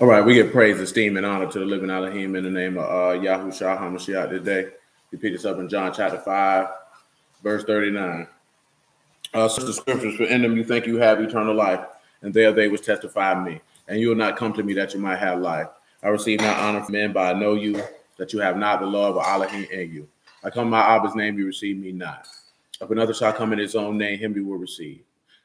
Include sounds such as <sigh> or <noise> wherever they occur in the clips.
All right, we give praise, esteem, and honor to the living Elohim in the name of uh, Yahushua HaMashiach today. We pick this up in John chapter 5, verse 39. Uh, so the scriptures, for in them you think you have eternal life, and there they which testify me. And you will not come to me that you might have life. I receive not honor from men, but I know you, that you have not the love of Elohim in you. I come in my Abba's name, you receive me not. If another shall come in his own name, him you will receive.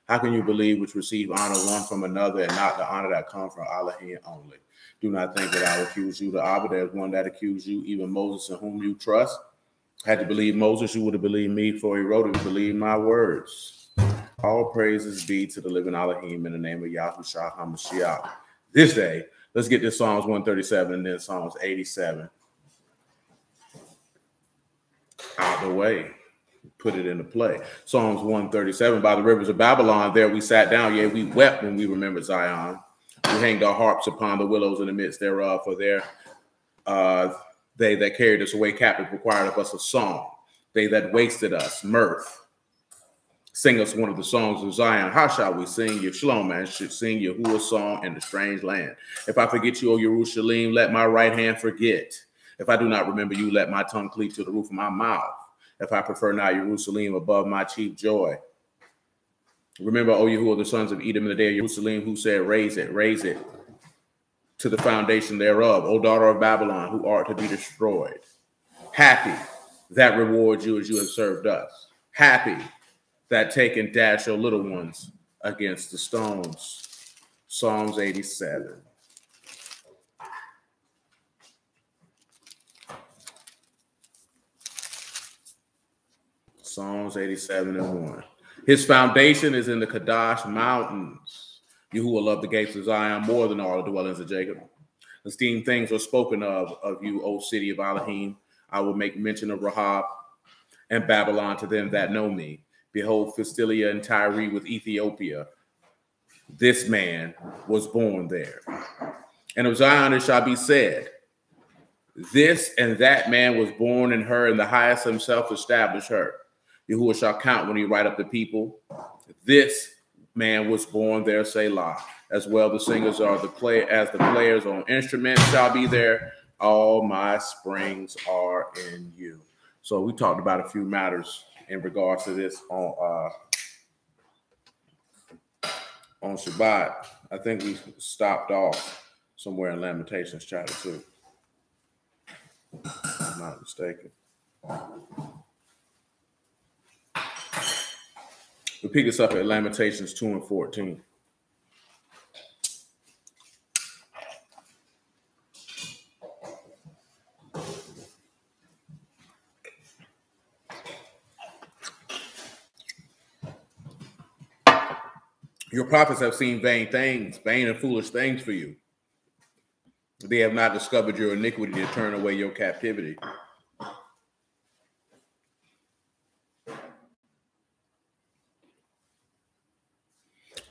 How can you believe which receive honor one from another and not the honor that comes from Elohim only? Do not think that I accuse you. The Abba, one that accused you, even Moses, in whom you trust. Had to believe Moses, you would have believed me, for he wrote it, believe my words. All praises be to the living Elohim in the name of Yahushua HaMashiach. This day, let's get this Psalms 137 and then Psalms 87 out the way put it into play. Psalms 137 by the rivers of Babylon, there we sat down. Yeah, we wept when we remembered Zion. We hanged our harps upon the willows in the midst thereof, for there uh, they that carried us away captive required of us a song. They that wasted us, mirth. Sing us one of the songs of Zion. How shall we sing your shalom, man? Should sing Yahuwah's song in the strange land. If I forget you, O Jerusalem, let my right hand forget. If I do not remember you, let my tongue cleave to the roof of my mouth if I prefer not Jerusalem above my chief joy. Remember, O you who are the sons of Edom in the day of Jerusalem, who said, Raise it, raise it to the foundation thereof, O daughter of Babylon, who art to be destroyed. Happy that rewards you as you have served us. Happy that take and dash your little ones against the stones. Psalms 87. Psalms 87 and 1. His foundation is in the Kadash mountains. You who will love the gates of Zion more than all the dwellings of Jacob. Esteemed things were spoken of of you, O city of Elohim. I will make mention of Rahab and Babylon to them that know me. Behold, Philistia and Tyre with Ethiopia. This man was born there. And of Zion it shall be said, This and that man was born in her, and the highest himself established her. Yahuwah shall count when he write up the people. This man was born there, Selah. As well, the singers are the play as the players on instruments shall be there. All my springs are in you. So we talked about a few matters in regards to this on uh on Shabbat. I think we stopped off somewhere in Lamentations chapter two. I'm not mistaken. We pick this up at Lamentations 2 and 14. Your prophets have seen vain things, vain and foolish things for you. They have not discovered your iniquity to turn away your captivity.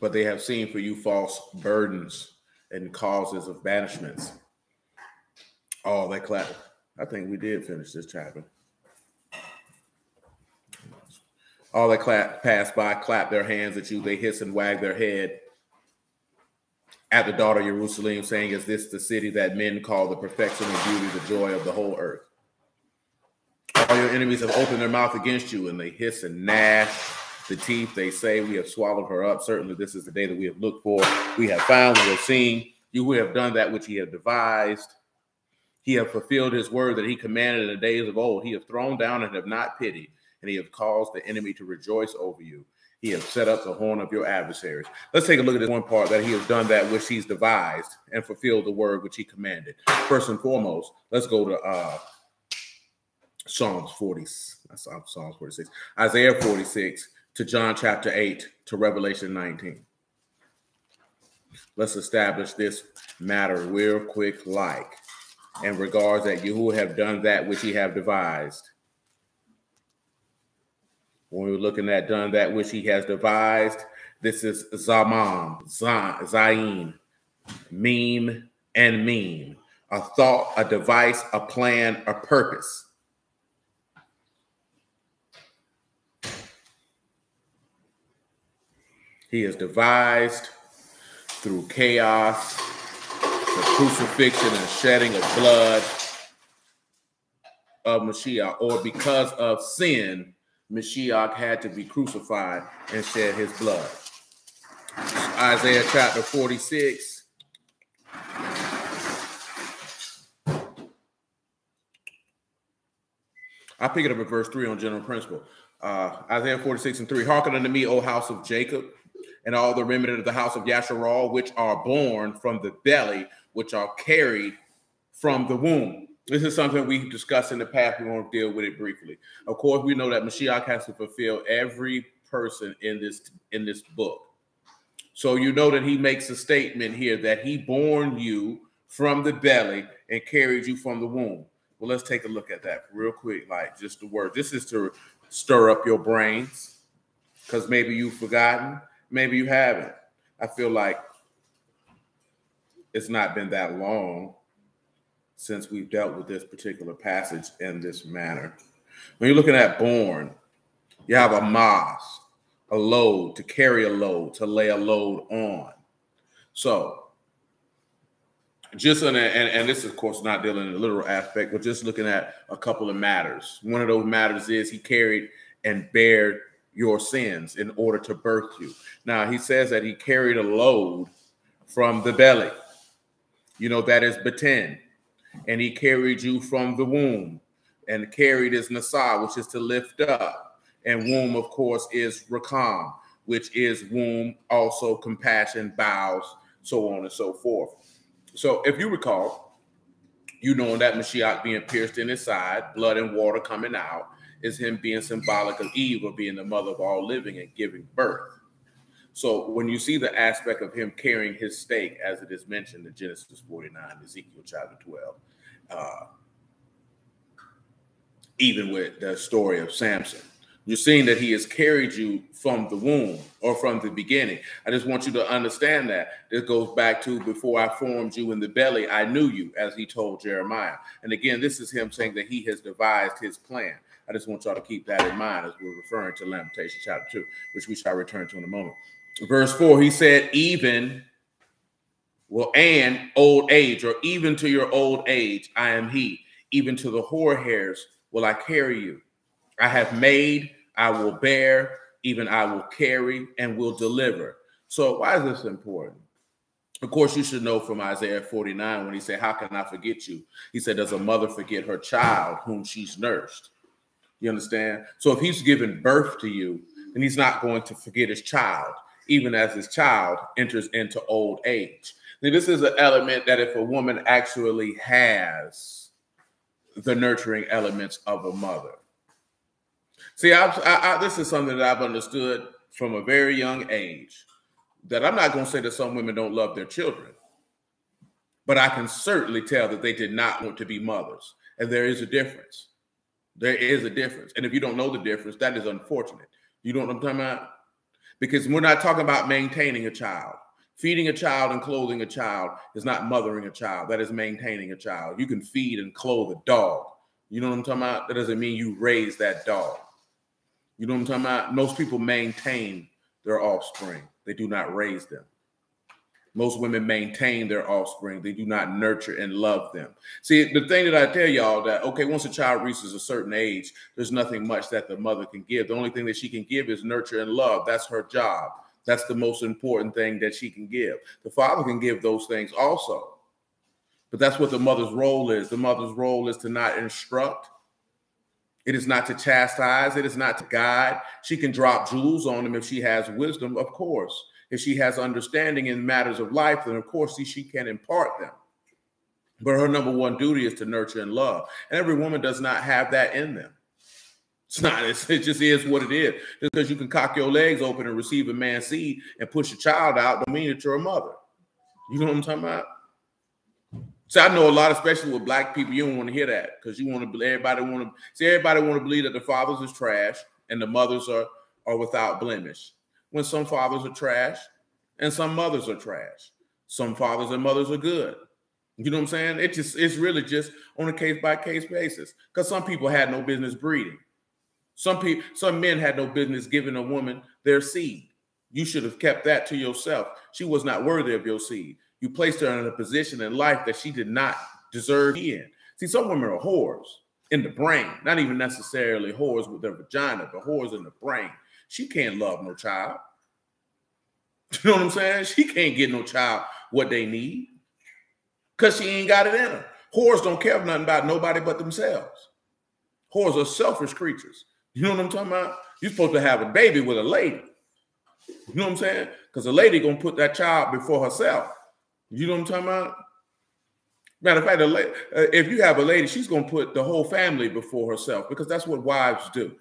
But they have seen for you false burdens and causes of banishments. All that clap. I think we did finish this chapter. All that clap pass by, clap their hands at you, they hiss and wag their head at the daughter of Jerusalem, saying, Is this the city that men call the perfection and beauty, the joy of the whole earth? All your enemies have opened their mouth against you, and they hiss and gnash the teeth. They say we have swallowed her up. Certainly, this is the day that we have looked for. We have found, we have seen. You have done that which he have devised. He have fulfilled his word that he commanded in the days of old. He have thrown down and have not pitied, and he have caused the enemy to rejoice over you. He has set up the horn of your adversaries. Let's take a look at this one part that he has done that which he's devised and fulfilled the word which he commanded. First and foremost, let's go to uh Psalms 40. That's Psalms 46. Isaiah 46 to John chapter 8 to Revelation 19. Let's establish this matter real quick like in regards that you who have done that which ye have devised. When we're looking at done that which he has devised, this is Zamam, Zain, meme, and meme. A thought, a device, a plan, a purpose. He has devised through chaos, the crucifixion and shedding of blood of Mashiach, or because of sin, Mashiach had to be crucified and shed his blood. Isaiah chapter 46. I pick it up at verse 3 on general principle. Uh, Isaiah 46 and 3. Hearken unto me, O house of Jacob, and all the remnant of the house of Yasharal, which are born from the belly, which are carried from the womb. This is something we've discussed in the past. We won't deal with it briefly. Of course, we know that Mashiach has to fulfill every person in this in this book. So you know that he makes a statement here that he born you from the belly and carried you from the womb. Well, let's take a look at that real quick, like just the word. This is to stir up your brains because maybe you've forgotten, maybe you haven't. I feel like it's not been that long since we've dealt with this particular passage in this manner. When you're looking at born, you have a mass, a load, to carry a load, to lay a load on. So, just in a, and, and this is of course not dealing in the literal aspect, but just looking at a couple of matters. One of those matters is he carried and bared your sins in order to birth you. Now he says that he carried a load from the belly. You know that is beten and he carried you from the womb and carried his nasa, which is to lift up. And womb, of course, is rakam, which is womb, also compassion, bowels, so on and so forth. So if you recall, you know that Mashiach being pierced in his side, blood and water coming out, is him being symbolic of Eve, or being the mother of all living and giving birth. So when you see the aspect of him carrying his stake, as it is mentioned in Genesis 49, Ezekiel chapter 12, uh, even with the story of Samson, you're seeing that he has carried you from the womb or from the beginning. I just want you to understand that. This goes back to before I formed you in the belly, I knew you, as he told Jeremiah. And again, this is him saying that he has devised his plan. I just want y'all to keep that in mind as we're referring to Lamentation chapter 2, which we shall return to in a moment verse 4, he said, even, well, and old age, or even to your old age, I am he. Even to the hoar hairs will I carry you. I have made, I will bear, even I will carry and will deliver. So, why is this important? Of course, you should know from Isaiah 49 when he said, How can I forget you? He said, Does a mother forget her child whom she's nursed? You understand? So, if he's given birth to you, then he's not going to forget his child even as his child enters into old age. Now, this is an element that if a woman actually has the nurturing elements of a mother. See, I, I, I, this is something that I've understood from a very young age that I'm not going to say that some women don't love their children, but I can certainly tell that they did not want to be mothers. And there is a difference. There is a difference. And if you don't know the difference, that is unfortunate. You know what I'm talking about? because we're not talking about maintaining a child. Feeding a child and clothing a child is not mothering a child. That is maintaining a child. You can feed and clothe a dog. You know what I'm talking about? That doesn't mean you raise that dog. You know what I'm talking about? Most people maintain their offspring, they do not raise them. Most women maintain their offspring. They do not nurture and love them. See, the thing that I tell y'all that, okay, once a child reaches a certain age, there's nothing much that the mother can give. The only thing that she can give is nurture and love. That's her job. That's the most important thing that she can give. The father can give those things also. But that's what the mother's role is. The mother's role is to not instruct. It is not to chastise. It is not to guide. She can drop jewels on them if she has wisdom, of course if she has understanding in matters of life, then of course she can impart them. But her number one duty is to nurture and love. And every woman does not have that in them. It's not, it's, it just is what it is. Just because you can cock your legs open and receive a man's seed and push a child out, don't mean that you're a mother. You know what I'm talking about? So I know a lot, especially with black people, you don't want to hear that because you want to everybody want to see everybody want to believe that the fathers is trash and the mothers are are without blemish when some fathers are trash and some mothers are trash. Some fathers and mothers are good. You know what I'm saying? It just it's really just on a case by case basis. Because some people had no business breeding. Some people, some men had no business giving a woman their seed. You should have kept that to yourself. She was not worthy of your seed. You placed her in a position in life that she did not deserve in. See, some women are whores in the brain, not even necessarily whores with their vagina, but whores in the brain. She can't love no child. <laughs> You know what I'm saying? She can't get no child what they need because she ain't got it in her. Whores don't care nothing about nobody but themselves. Whores are selfish creatures. You know what I'm talking about? You're supposed to have a baby with a lady. You know what I'm saying? Because a lady gonna put that child before herself. You know what I'm talking about? Matter of fact, uh, if you have a lady, she's gonna put the whole family before herself because that's what wives do.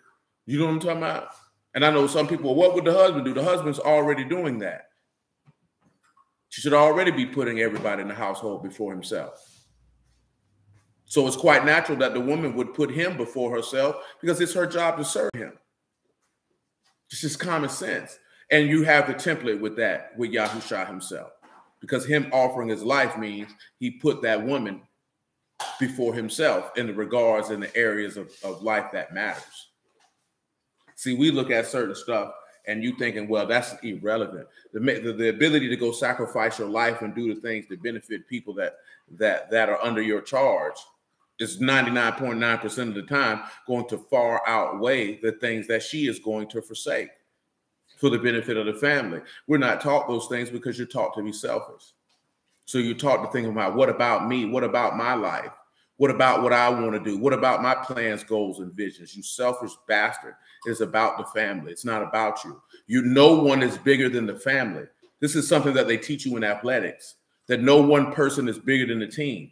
You know what I'm talking about? And I know some people, what would the husband do? The husband's already doing that. She should already be putting everybody in the household before himself. So it's quite natural that the woman would put him before herself because it's her job to serve him. It's just common sense. And you have the template with that, with Yahusha himself. Because him offering his life means he put that woman before himself in the regards and the areas of, of life that matters. See, we look at certain stuff and you thinking, well, that's irrelevant. The, the, the ability to go sacrifice your life and do the things that benefit people that that that are under your charge is 99.9% of the time going to far outweigh the things that she is going to forsake for the benefit of the family. We're not taught those things because you're taught to be selfish. So you're taught to think about what about me? What about my life? What about what I want to do? What about my plans, goals, and visions? You selfish bastard. It's about the family. It's not about you. You no one is bigger than the family. This is something that they teach you in athletics. That no one person is bigger than the team.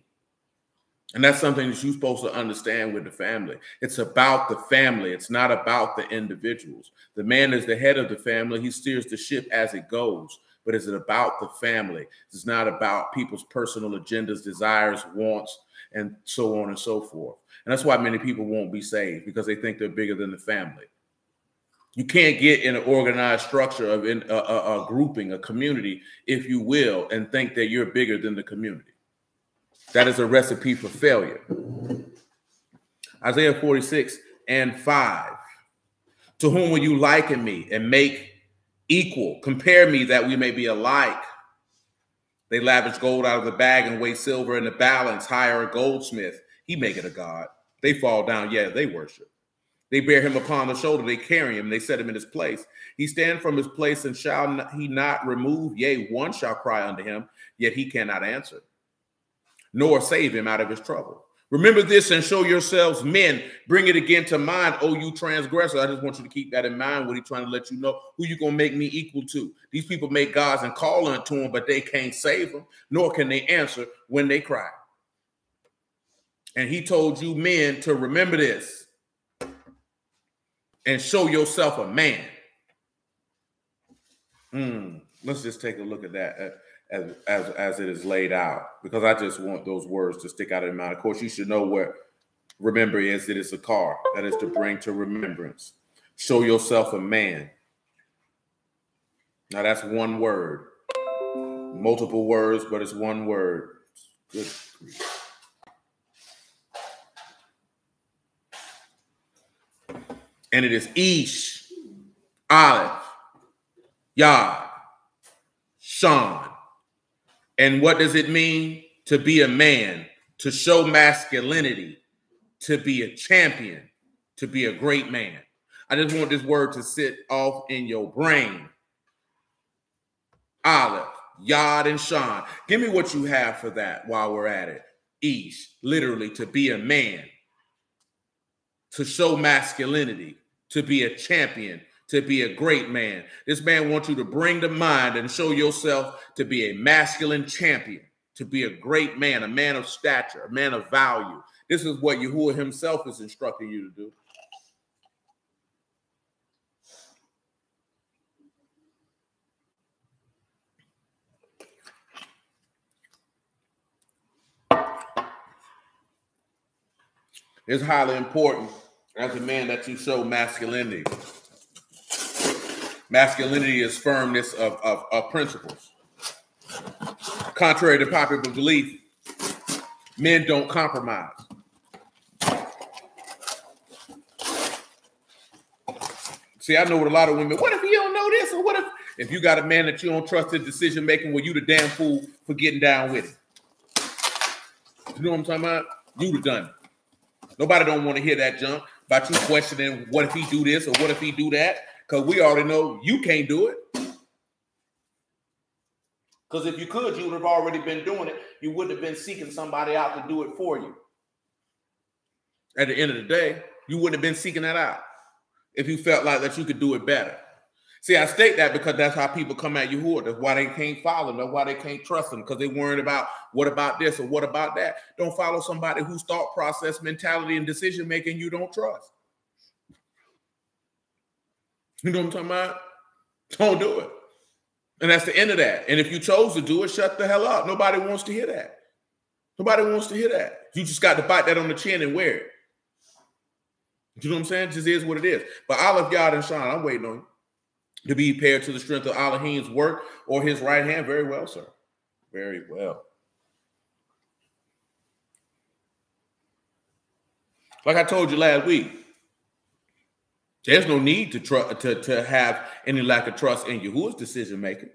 And that's something that you're supposed to understand with the family. It's about the family. It's not about the individuals. The man is the head of the family. He steers the ship as it goes. But is it about the family? It's not about people's personal agendas, desires, wants, and so on and so forth. And that's why many people won't be saved because they think they're bigger than the family. You can't get in an organized structure of in, a, a, a grouping, a community, if you will, and think that you're bigger than the community. That is a recipe for failure. Isaiah 46 and 5. To whom will you liken me and make equal? Compare me that we may be alike. They lavish gold out of the bag and weigh silver in the balance. Hire a goldsmith. He make it a god. They fall down. Yeah, they worship. They bear him upon the shoulder. They carry him. They set him in his place. He stand from his place and shall he not remove? Yea, one shall cry unto him, yet he cannot answer nor save him out of his trouble. Remember this and show yourselves men. Bring it again to mind, oh, you transgressor. I just want you to keep that in mind when he's trying to let you know who you're going to make me equal to. These people make gods and call unto him, but they can't save them, nor can they answer when they cry. And he told you men to remember this and show yourself a man. Mm, let's just take a look at that. As, as as it is laid out because I just want those words to stick out in mind. Of course, you should know what remember is. It is a car that is to bring to remembrance. Show yourself a man. Now that's one word, multiple words, but it's one word. Good. And it is Ish, Aleph, Yah, Shin. And what does it mean to be a man, to show masculinity, to be a champion, to be a great man? I just want this word to sit off in your brain. Aleph, Yod, and Shin. Give me what you have for that while we're at it. Ish, literally, to be a man, to show masculinity, to be a champion, to be a great man. This man wants you to bring to mind and show yourself to be a masculine champion, to be a great man, a man of stature, a man of value. This is what Yahuwah himself is instructing you to do. It's highly important as a man that you show masculinity. Masculinity is firmness of, of, of principles. Contrary to popular belief, men don't compromise. See, I know what a lot of women, what if you don't know this? Or what if If you got a man that you don't trust his decision making, well, you the damn fool for getting down with it. You know what I'm talking about? You the done. Nobody don't want to hear that junk about you questioning what if he do this or what if he do that? Because we already know you can't do it. Because if you could, you would have already been doing it. You wouldn't have been seeking somebody out to do it for you. At the end of the day, you wouldn't have been seeking that out if you felt like that you could do it better. See, I state that because that's how people come at you. Who are. that's why they can't follow them. That's why they can't trust them because they're worried about what about this or what about that. Don't follow somebody whose thought process, mentality, and decision making you don't trust. You know what I'm talking about? Don't do it. And that's the end of that. And if you chose to do it, shut the hell up. Nobody wants to hear that. Nobody wants to hear that. You just got to bite that on the chin and wear it. You know what I'm saying? It just is what it is. But Aleph Yod and Shin, I'm waiting on you to be paired to the strength of Elohim's work or his right hand. Very well, sir. Very well. Like I told you last week, there's no need to tr- to, to have any lack of trust in Yahuwah's decision making.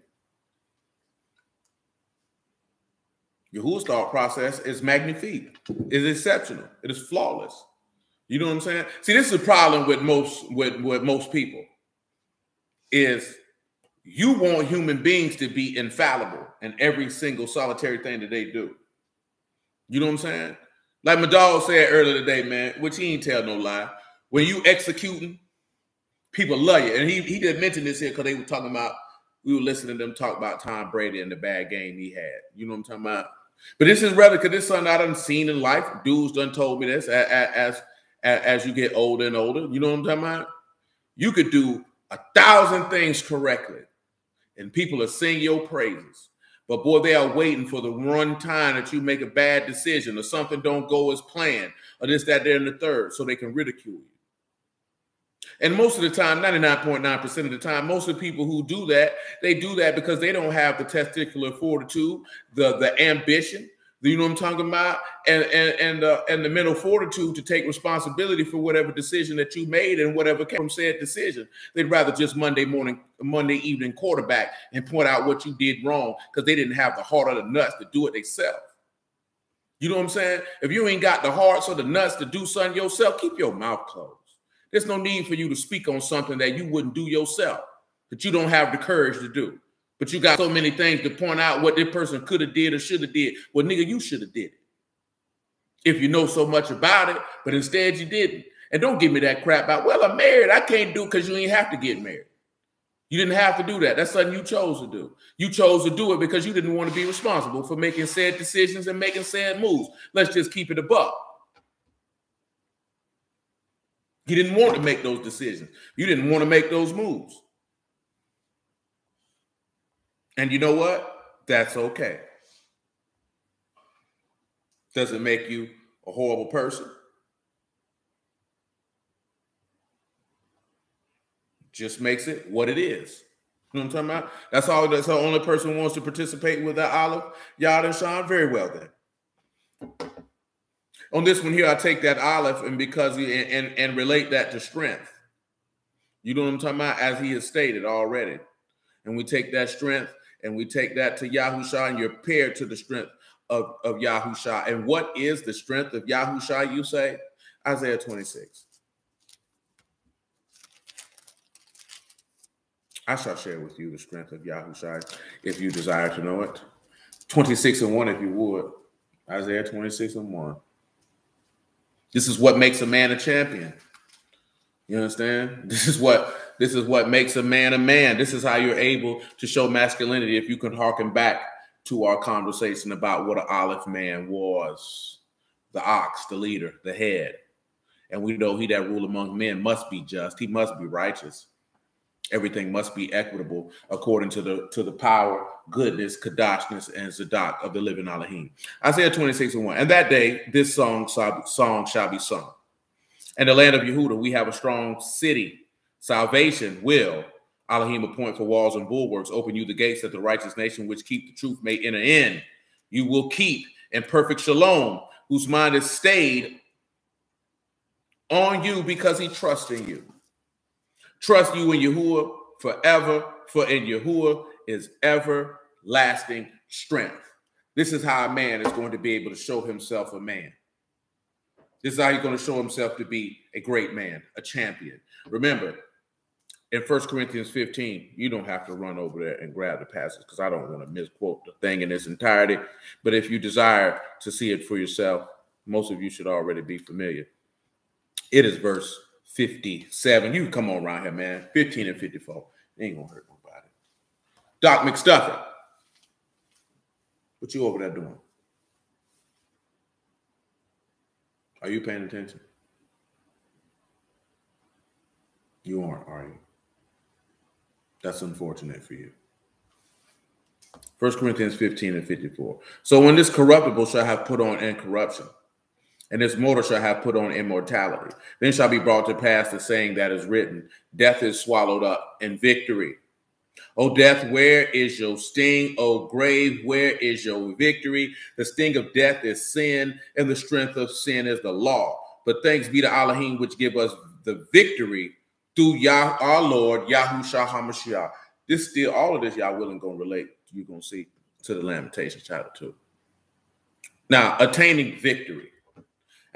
Yahuwah's thought process is magnifique, is exceptional, it is flawless. You know what I'm saying? See, this is a problem with most with, with most people is you want human beings to be infallible in every single solitary thing that they do. You know what I'm saying? Like my dog said earlier today, man, which he ain't tell no lie. When you executing, people love you. And he, he did mention this here because they were talking about, we were listening to them talk about Tom Brady and the bad game he had. You know what I'm talking about? But this is rather because this son I done seen in life. Dudes done told me this as, as as you get older and older. You know what I'm talking about? You could do a thousand things correctly, and people are singing your praises. But boy, they are waiting for the one time that you make a bad decision or something don't go as planned, or this, that, there, and the third, so they can ridicule you. And most of the time, 99.9% of the time, most of the people who do that, they do that because they don't have the testicular fortitude, the, the ambition, you know what I'm talking about? And and and uh, and the mental fortitude to take responsibility for whatever decision that you made and whatever came from said decision. They'd rather just Monday morning, Monday evening quarterback and point out what you did wrong because they didn't have the heart or the nuts to do it themselves. You know what I'm saying? If you ain't got the hearts or the nuts to do something yourself, keep your mouth closed. There's no need for you to speak on something that you wouldn't do yourself, that you don't have the courage to do. But you got so many things to point out what this person could have did or should have did. Well, nigga, you should have did it. If you know so much about it, but instead you didn't. And don't give me that crap about, well, I'm married. I can't do because you ain't have to get married. You didn't have to do that. That's something you chose to do. You chose to do it because you didn't want to be responsible for making said decisions and making said moves. Let's just keep it above. You didn't want to make those decisions. You didn't want to make those moves. And you know what? That's okay. Does it make you a horrible person? Just makes it what it is. You know what I'm talking about? That's all. That's the only person who wants to participate with that Aleph, Yod, and Shin. Very well then. On this one here, I take that Aleph and because and, and, and relate that to strength. You know what I'm talking about? As he has stated already. And we take that strength and we take that to Yahusha, and you're paired to the strength of, of Yahusha. And what is the strength of Yahusha, you say? Isaiah 26. I shall share with you the strength of Yahusha if you desire to know it. 26 and 1, if you would. Isaiah 26 and 1. This is what makes a man a champion. You understand? <laughs> This is what this is what makes a man a man. This is how you're able to show masculinity if you can harken back to our conversation about what an Aleph man was the ox, the leader, the head. And we know he that rule among men must be just, he must be righteous. Everything must be equitable according to the to the power, goodness, kadoshness, and zadok of the living Elohim. Isaiah 26 and 1. And that day, this song, song shall be sung. And the land of Yehuda, we have a strong city Salvation will, Elohim appoint for walls and bulwarks, open you the gates that the righteous nation which keep the truth may enter in. You will keep in perfect shalom, whose mind is stayed on you because he trusts in you. Trust you in Yahuwah forever for in Yahuwah is everlasting strength. This is how a man is going to be able to show himself a man. This is how he's going to show himself to be a great man, a champion. Remember, in First Corinthians 15, you don't have to run over there and grab the passage because I don't want to misquote the thing in its entirety. But if you desire to see it for yourself, most of you should already be familiar. It is verse 57. You come on around here, man. 15 and 54. It ain't gonna hurt nobody. Doc McStuffy. What you over there doing? Are you paying attention? You aren't, are you? That's unfortunate for you. First Corinthians 15 and 54. So when this corruptible shall have put on incorruption, and this mortal shall have put on immortality, then shall be brought to pass the saying that is written, Death is swallowed up in victory. O death, where is your sting? O grave, where is your victory? The sting of death is sin, and the strength of sin is the law. But thanks be to Elohim, which give us the victory through Yah, our Lord, Yahushua HaMashiach. This still, all of this, y'all willing to relate, you're to see to the Lamentations chapter 2. Now, attaining victory.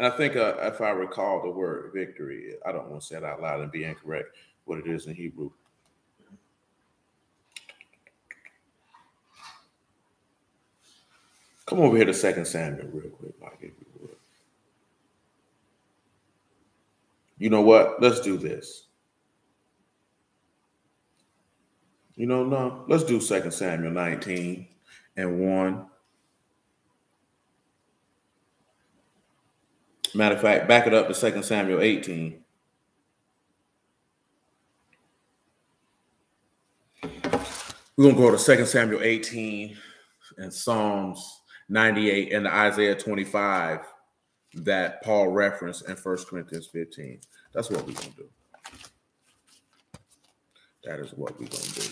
And I think uh, if I recall the word victory, I don't want to say it out loud and be incorrect what it is in Hebrew. Come over here to Second Samuel real quick, Mike, if you would. You know what? Let's do this. You know, no, let's do Second Samuel 19 and 1. Matter of fact, back it up to Second Samuel 18. We're gonna go to Second Samuel 18 and Psalms 98 and Isaiah 25 that Paul referenced in First Corinthians 15. That's what we're gonna do. That is what we're gonna do.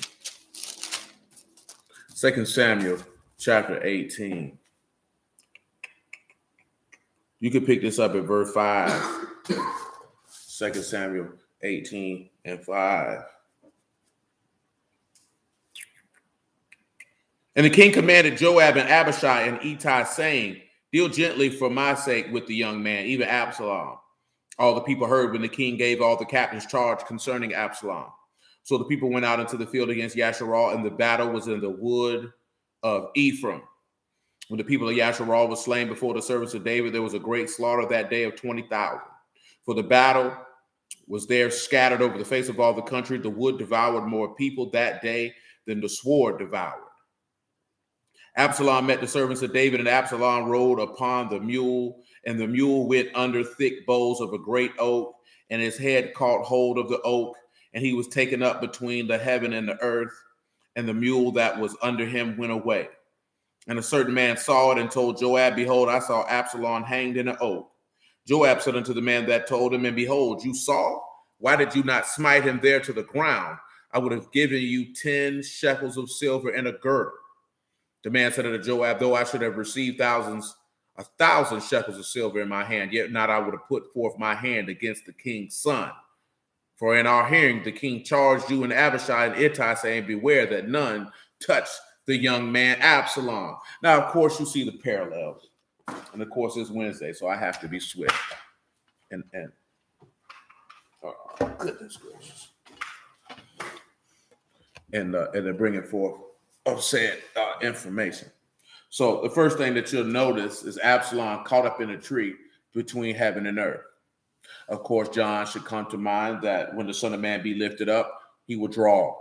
Second Samuel chapter 18. You can pick this up at verse 5. Second Samuel 18 and 5. And the king commanded Joab and Abishai and Ittai, saying, Deal gently for my sake with the young man, even Absalom. All the people heard when the king gave all the captains charge concerning Absalom. So the people went out into the field against Yasharal, and the battle was in the wood of Ephraim. When the people of Yasharal was slain before the service of David, there was a great slaughter that day of 20,000. For the battle was there scattered over the face of all the country. The wood devoured more people that day than the sword devoured. Absalom met the servants of David, and Absalom rode upon the mule, and the mule went under thick boughs of a great oak, and his head caught hold of the oak, and he was taken up between the heaven and the earth, and the mule that was under him went away. And a certain man saw it and told Joab, Behold, I saw Absalom hanged in an oak. Joab said unto the man that told him, And behold, you saw? Why did you not smite him there to the ground? I would have given you 10 shekels of silver and a girdle. The man said unto Joab, Though I should have received thousands, a thousand shekels of silver in my hand, yet not I would have put forth my hand against the king's son. For in our hearing, the king charged you and Abishai and Ittai, saying, Beware that none touch the young man Absalom. Now, of course, you see the parallels. And of course, it's Wednesday, so I have to be swift. And, and oh, goodness gracious. And, uh, and then bringing forth of said uh, information. So the first thing that you'll notice is Absalom caught up in a tree between heaven and earth. Of course, John should come to mind that when the Son of Man be lifted up, he will draw.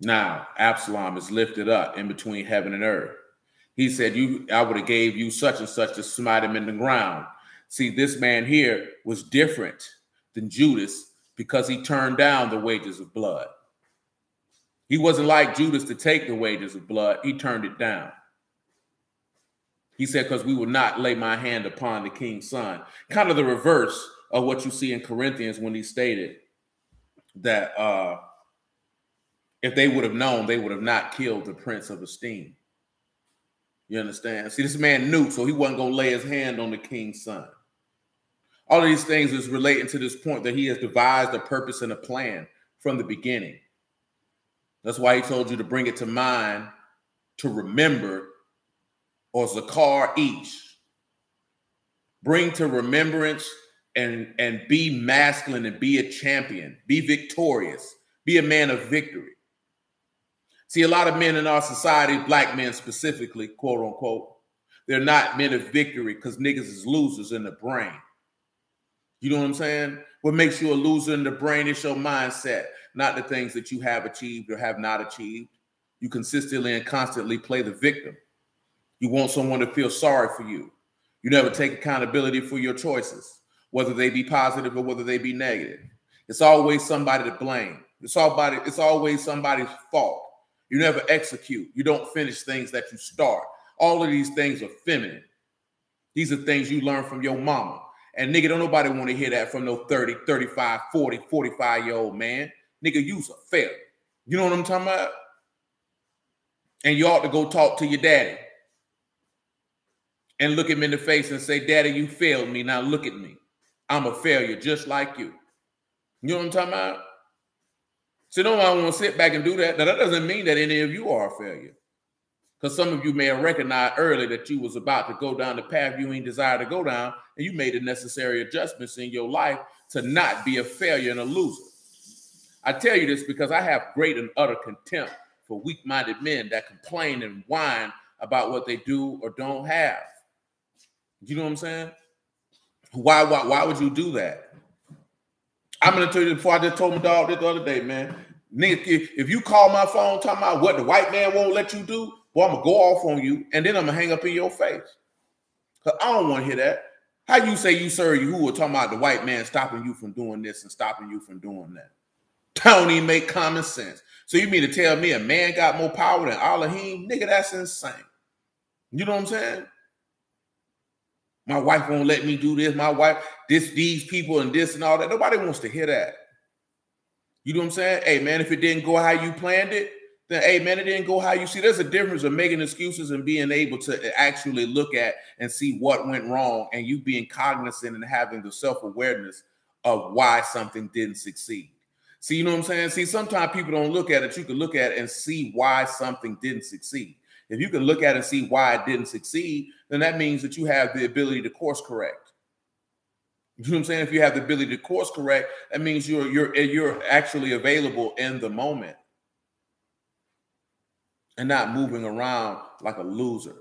Now, Absalom is lifted up in between heaven and earth. He said, "You, I would have gave you such and such to smite him in the ground." See, this man here was different than Judas because he turned down the wages of blood. He wasn't like Judas to take the wages of blood. He turned it down. He said, because we will not lay my hand upon the king's son. Kind of the reverse of what you see in Corinthians when he stated that uh, if they would have known, they would have not killed the prince of esteem. You understand? See, this man knew, so he wasn't going to lay his hand on the king's son. All of these things is relating to this point that he has devised a purpose and a plan from the beginning. That's why he told you to bring it to mind to remember, or zakar each. Bring to remembrance and, and be masculine and be a champion, be victorious, be a man of victory. See, a lot of men in our society, black men specifically, quote unquote, they're not men of victory because niggas is losers in the brain. You know what I'm saying? What makes you a loser in the brain is your mindset, not the things that you have achieved or have not achieved. You consistently and constantly play the victim. You want someone to feel sorry for you. You never take accountability for your choices, whether they be positive or whether they be negative. It's always somebody to blame. It's all body. it's always somebody's fault. You never execute. You don't finish things that you start. All of these things are feminine. These are things you learn from your mama. And nigga, don't nobody want to hear that from no 30, 35, 40, 45 year old man. Nigga, you's a failure. You know what I'm talking about? And you ought to go talk to your daddy and look him in the face and say, Daddy, you failed me. Now look at me. I'm a failure just like you. You know what I'm talking about? So no one want to sit back and do that. Now that doesn't mean that any of you are a failure. Because some of you may have recognized early that you was about to go down the path you ain't desire to go down, and you made the necessary adjustments in your life to not be a failure and a loser. I tell you this because I have great and utter contempt for weak-minded men that complain and whine about what they do or don't have. You know what I'm saying? Why, why, why would you do that? I'm gonna tell you before I just told my dog this the other day, man. Nigga, if you call my phone talking about what the white man won't let you do, well, I'm gonna go off on you, and then I'm gonna hang up in your face. Cause I don't want to hear that. How you say you sir you who are talking about the white man stopping you from doing this and stopping you from doing that? Don't even make common sense. So you mean to tell me a man got more power than Elohim? Nigga, that's insane. You know what I'm saying? My wife won't let me do this. My wife, this, these people, and this and all that. Nobody wants to hear that. You know what I'm saying? Hey, man, if it didn't go how you planned it, then hey, man, it didn't go how you see. There's a difference of making excuses and being able to actually look at and see what went wrong, and you being cognizant and having the self-awareness of why something didn't succeed. See, you know what I'm saying? See, sometimes people don't look at it. You can look at it and see why something didn't succeed. If you can look at it and see why it didn't succeed, then that means that you have the ability to course correct. You know what I'm saying? If you have the ability to course correct, that means you're you're eh, you're actually available in the moment and not moving around like a loser.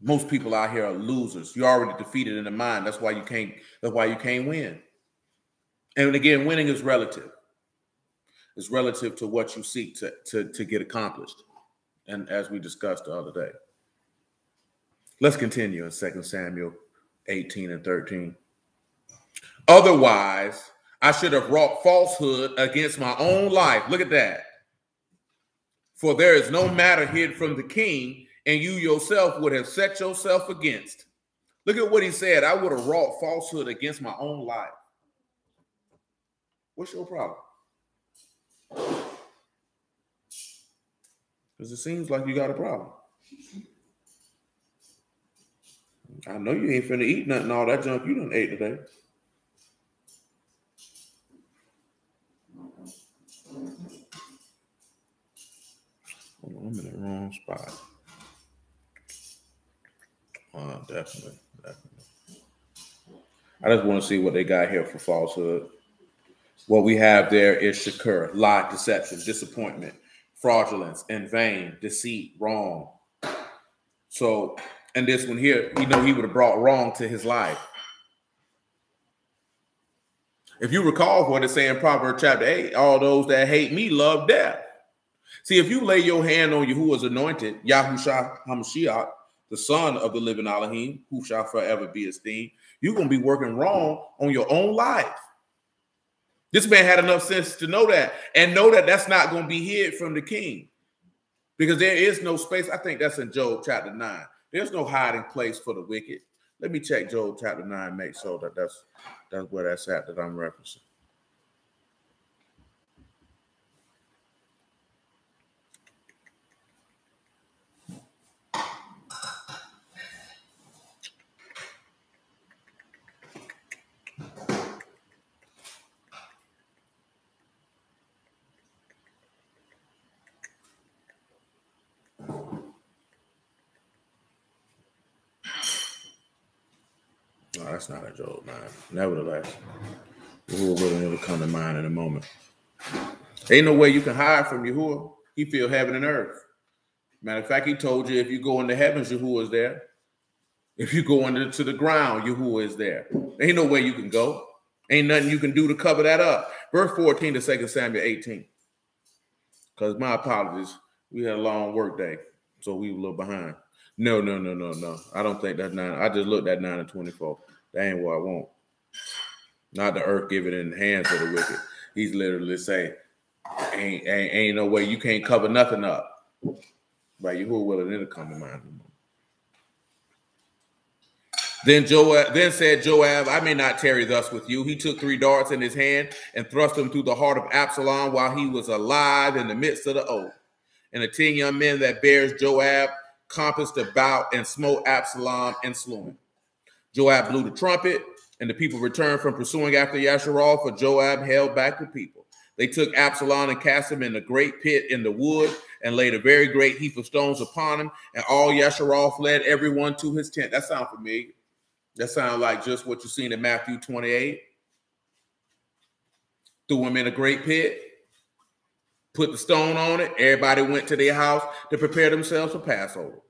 Most people out here are losers. You're already defeated in the mind. That's why you can't. That's why you can't win. And again, winning is relative. It's relative to what you seek to, to, to get accomplished. And as we discussed the other day. Let's continue in 2 Samuel 18 and 13. Otherwise, I should have wrought falsehood against my own life. Look at that. For there is no matter hid from the king, and you yourself would have set yourself against. Look at what he said. I would have wrought falsehood against my own life. What's your problem? Because it seems like you got a problem. I know you ain't finna eat nothing, all that junk you done ate today. I'm in the wrong spot. Uh, definitely, definitely. I just want to see what they got here for falsehood. What we have there is shakur, lie, deception, disappointment, fraudulence, in vain, deceit, wrong. So, and this one here, you know, he would have brought wrong to his life. If you recall what it say in Proverbs chapter 8, all those that hate me love death. See, if you lay your hand on you who was anointed, Yahusha HaMashiach, the son of the living Elohim, who shall forever be esteemed, you're going to be working wrong on your own life. This man had enough sense to know that and know that that's not going to be hid from the king because there is no space. I think that's in Job chapter 9. There's no hiding place for the wicked. Let me check Job chapter 9, make sure that that's, that's where that's at that I'm referencing. No, that's not a Job 9. Nevertheless, Yahuwah will it'll come to mind in a moment. Ain't no way you can hide from Yahuwah. He feel heaven and earth. Matter of fact, he told you if you go into heavens, Yahuwah is there. If you go into the ground, Yahuwah is there. Ain't no way you can go. Ain't nothing you can do to cover that up. Verse 14 to 2 Samuel 18. Because my apologies, we had a long work day, so we were a little behind. No, no, no, no, no. I don't think that's nine. I just looked at nine and 24. That ain't what I want. Not the earth given in the hands of the wicked. He's literally saying, ain't, ain't, ain't no way you can't cover nothing up. Right? You who will it come to mind. Then Joab then said Joab, I may not tarry thus with you. He took three darts in his hand and thrust them through the heart of Absalom while he was alive in the midst of the oath. And the ten young men that bears Joab compassed about and smote Absalom and slew him. Joab blew the trumpet, and the people returned from pursuing after Yasharal, for Joab held back the people. They took Absalom and cast him in a great pit in the wood and laid a very great heap of stones upon him. And all Yasharal fled, everyone to his tent. That sounds familiar. That sounds like just what you've seen in Matthew 28. Threw him in a great pit, put the stone on it. Everybody went to their house to prepare themselves for Passover.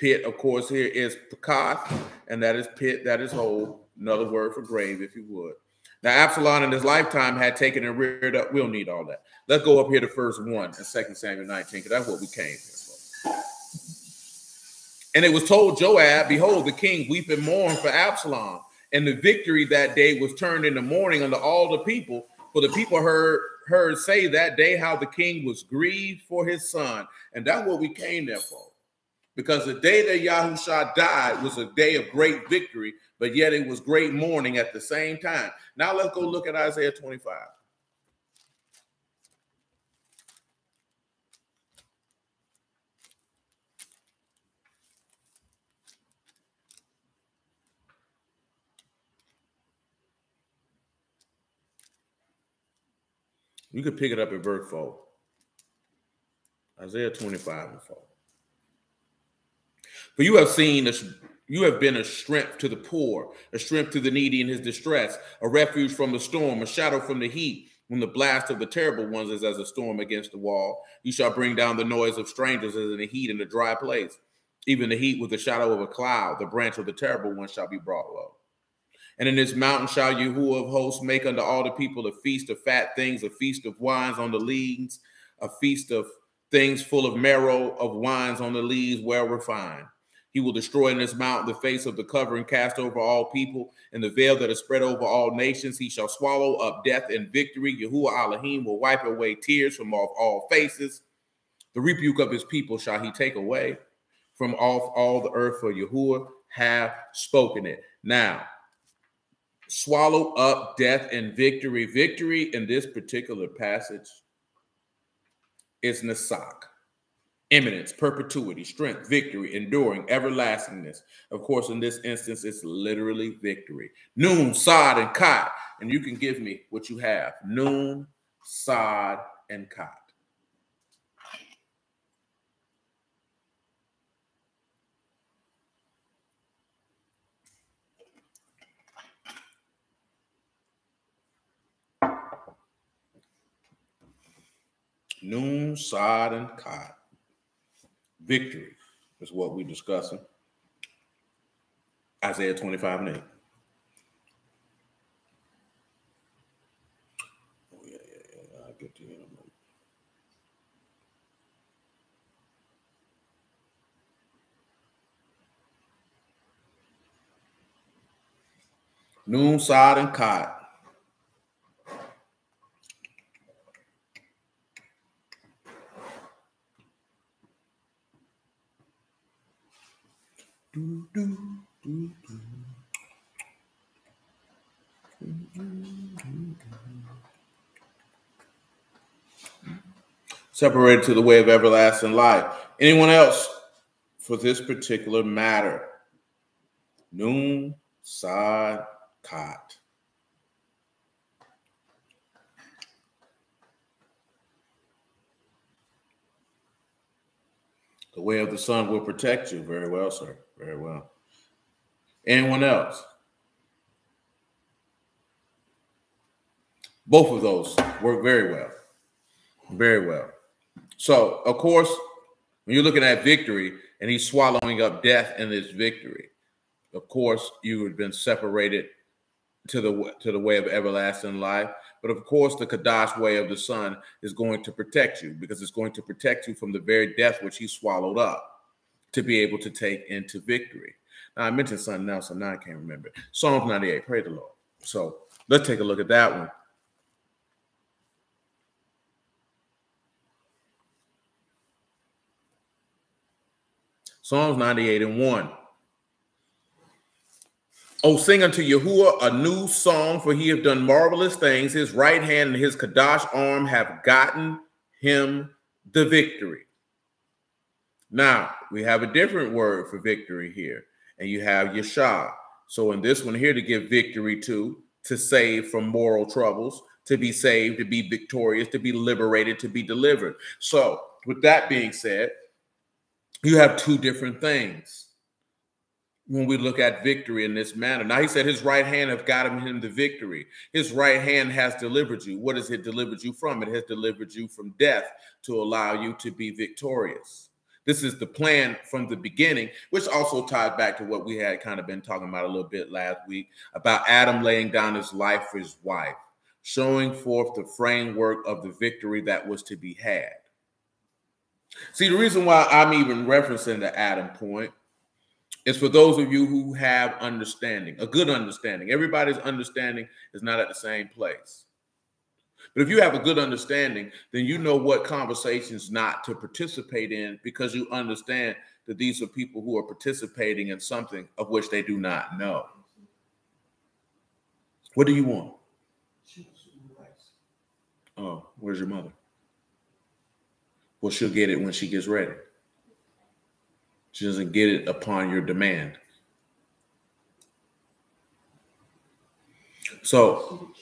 Pit, of course, here is Pekath, and that is pit, that is hole. Another word for grave, if you would. Now, Absalom in his lifetime had taken and reared up. We'll need all that. Let's go up here to first one in 2 Samuel 19, because that's what we came here for. And it was told Joab, Behold, the king weep and mourn for Absalom. And the victory that day was turned into mourning unto all the people. For the people heard heard say that day how the king was grieved for his son. And that's what we came there for. Because the day that Yahusha died was a day of great victory, but yet it was great mourning at the same time. Now let's go look at Isaiah 25. You could pick it up at verse 4. Isaiah 25 and 4. For you have seen, a, you have been a strength to the poor, a strength to the needy in his distress, a refuge from the storm, a shadow from the heat. When the blast of the terrible ones is as a storm against the wall, you shall bring down the noise of strangers as in the heat in a dry place. Even the heat with the shadow of a cloud, the branch of the terrible one shall be brought low. And in this mountain shall Yahuwah of hosts make unto all the people a feast of fat things, a feast of wines on the leagues, a feast of things full of marrow, of wines on the leaves well refined. He will destroy in this mountain the face of the covering cast over all people, and the veil that is spread over all nations. He shall swallow up death and victory. Yahuwah Elohim will wipe away tears from off all faces. The rebuke of his people shall he take away from off all the earth, for Yahuwah have spoken it. Now, swallow up death and victory. Victory in this particular passage is Nasak. Eminence, perpetuity, strength, victory, enduring, everlastingness. Of course, in this instance, it's literally victory. Noon, sod, and cot. And you can give me what you have. Noon, sod, and cot. Noon, sod, and cot. Victory is what we're discussing. Isaiah 25 and 8. Oh, yeah, yeah, yeah. I'll get to you in a moment. Noon, sod, and cot Do, do, do, Separated to the way of everlasting life. Anyone else for this particular matter? Noon, Sod, Cot. The way of the sun will protect you. Very well, sir. Very well. Anyone else? Both of those work very well. Very well. So, of course, when you're looking at victory and he's swallowing up death in this victory, of course, you have been separated to the to the way of everlasting life. But of course, the Kadash way of the Son is going to protect you because it's going to protect you from the very death which he swallowed up to be able to take into victory. Now, I mentioned something else, and now I can't remember. Psalms 98, pray the Lord. So let's take a look at that one. Psalms 98 and 1. Oh, sing unto Yahuwah a new song, for he hath done marvelous things. His right hand and his Kadash arm have gotten him the victory. Now, we have a different word for victory here, and you have Yeshua. So, in this one here, to give victory to, to save from moral troubles, to be saved, to be victorious, to be liberated, to be delivered. So, with that being said, you have two different things when we look at victory in this manner. Now he said his right hand have gotten him the victory. His right hand has delivered you. What has it delivered you from? It has delivered you from death to allow you to be victorious. This is the plan from the beginning, which also ties back to what we had kind of been talking about a little bit last week about Adam laying down his life for his wife, showing forth the framework of the victory that was to be had. See, the reason why I'm even referencing the Adam point is for those of you who have understanding, a good understanding. Everybody's understanding is not at the same place. But if you have a good understanding, then you know what conversations not to participate in because you understand that these are people who are participating in something of which they do not know. What do you want? Oh, where's your mother? Well, she'll get it when she gets ready. She doesn't get it upon your demand. So,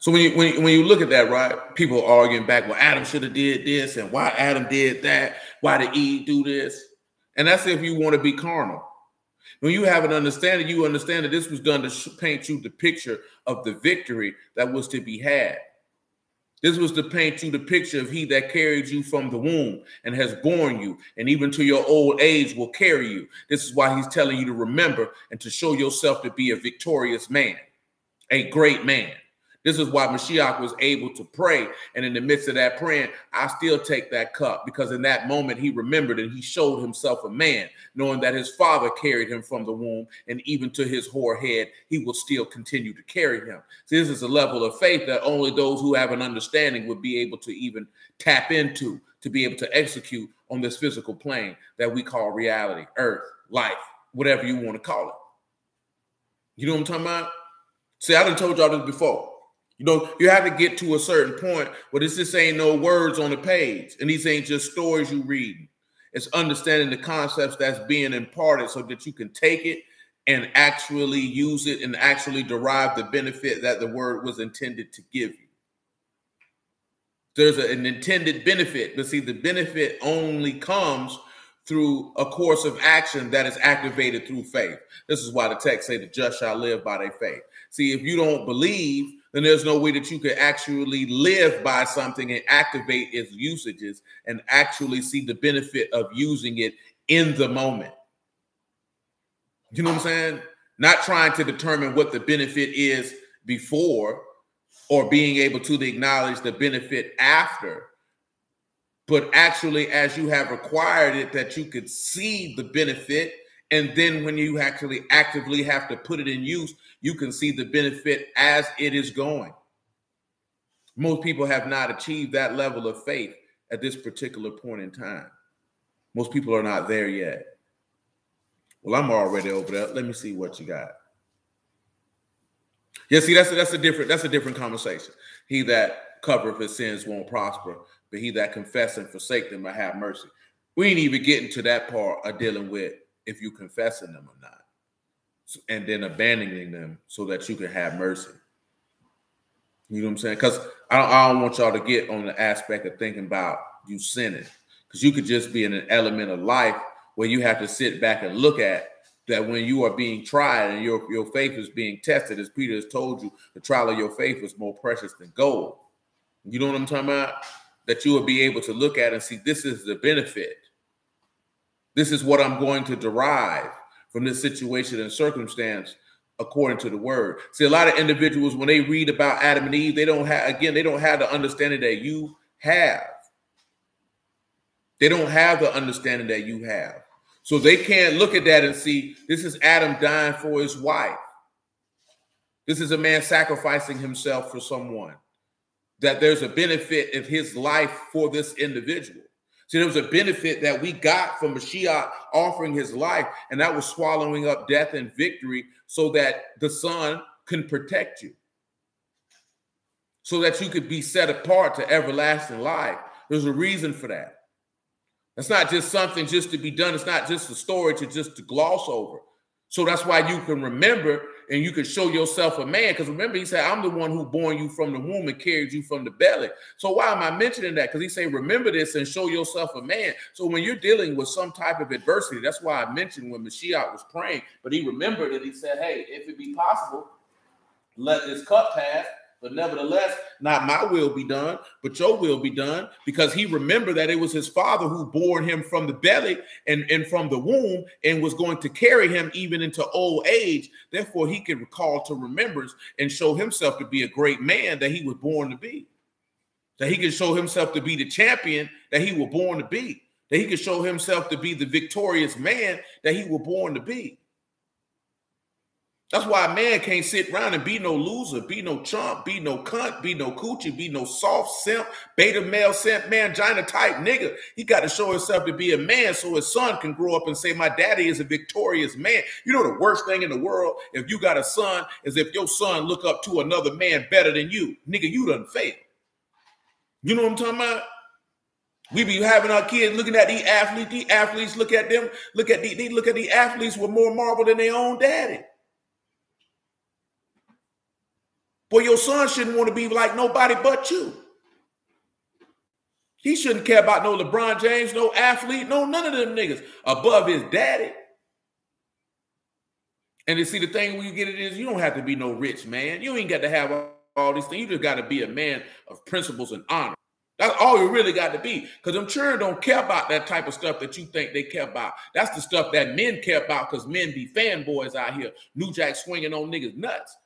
so when you, when you, when you look at that, right? People are arguing back. Well, Adam should have did this, and why Adam did that? Why did Eve do this? And that's if you want to be carnal. When you have an understanding, you understand that this was done to paint you the picture of the victory that was to be had. This was to paint you the picture of he that carried you from the womb and has borne you, and even to your old age will carry you. This is why he's telling you to remember and to show yourself to be a victorious man, a great man. This is why Mashiach was able to pray. And in the midst of that praying, I still take that cup because in that moment he remembered and he showed himself a man, knowing that his father carried him from the womb. And even to his hoar head, he will still continue to carry him. So this is a level of faith that only those who have an understanding would be able to even tap into to be able to execute on this physical plane that we call reality, earth, life, whatever you want to call it. You know what I'm talking about? See, I done told y'all this before. You know, you have to get to a certain point where this just ain't no words on the page, and these ain't just stories you read. It's understanding the concepts that's being imparted so that you can take it and actually use it and actually derive the benefit that the word was intended to give you. There's a, an intended benefit, but see, the benefit only comes through a course of action that is activated through faith. This is why the text say the just shall live by their faith. See, if you don't believe, then there's no way that you could actually live by something and activate its usages and actually see the benefit of using it in the moment. You know what I'm saying? Not trying to determine what the benefit is before or being able to acknowledge the benefit after, but actually, as you have required it, that you could see the benefit. And then when you actually actively have to put it in use, you can see the benefit as it is going. Most people have not achieved that level of faith at this particular point in time. Most people are not there yet. Well, I'm already over there. Let me see what you got. Yeah, see, that's a, that's a different that's a different conversation. He that covereth his sins won't prosper, but he that confess and forsake them will have mercy. We ain't even getting to that part of dealing with if you confessing them or not and then abandoning them so that you can have mercy. You know what I'm saying? Because I don't, I don't want y'all to get on the aspect of thinking about you sinning. Because you could just be in an element of life where you have to sit back and look at that when you are being tried and your, your faith is being tested, as Peter has told you, the trial of your faith is more precious than gold. You know what I'm talking about? That you will be able to look at and see this is the benefit. This is what I'm going to derive from this situation and circumstance according to the word. See, a lot of individuals, when they read about Adam and Eve, they don't have, again, they don't have the understanding that you have. They don't have the understanding that you have. So they can't look at that and see this is Adam dying for his wife. This is a man sacrificing himself for someone. That there's a benefit of his life for this individual. See, there was a benefit that we got from Mashiach offering his life, and that was swallowing up death and victory so that the Son can protect you, so that you could be set apart to everlasting life. There's a reason for that. It's not just something just to be done. It's not just a story to just to gloss over. So that's why you can remember and you can show yourself a man. Because remember, he said, I'm the one who born you from the womb and carried you from the belly. So why am I mentioning that? Because he said, remember this and show yourself a man. So when you're dealing with some type of adversity, that's why I mentioned when Mashiach was praying, but he remembered it. He said, Hey, if it be possible, let this cup pass. But nevertheless, not my will be done, but your will be done, because he remembered that it was his father who bore him from the belly and, and from the womb and was going to carry him even into old age. Therefore, he could recall to remembrance and show himself to be a great man that he was born to be. That he could show himself to be the champion that he was born to be. That he could show himself to be the victorious man that he was born to be. That's why a man can't sit around and be no loser, be no chump, be no cunt, be no coochie, be no soft simp, beta male simp, mangina type nigga. He got to show himself to be a man so his son can grow up and say, My daddy is a victorious man. You know the worst thing in the world, if you got a son, is if your son look up to another man better than you. Nigga, you done fail. You know what I'm talking about? We be having our kids looking at the athletes, the athletes look at them, look at the they look at the athletes with more marvel than their own daddy. Boy, your son shouldn't want to be like nobody but you. He shouldn't care about no LeBron James, no athlete, no none of them niggas above his daddy. And you see, the thing when you get it is you don't have to be no rich man. You ain't got to have all these things. You just got to be a man of principles and honor. That's all you really got to be. Because I'm sure don't care about that type of stuff that you think they care about. That's the stuff that men care about because men be fanboys out here. New Jack swinging on niggas nuts.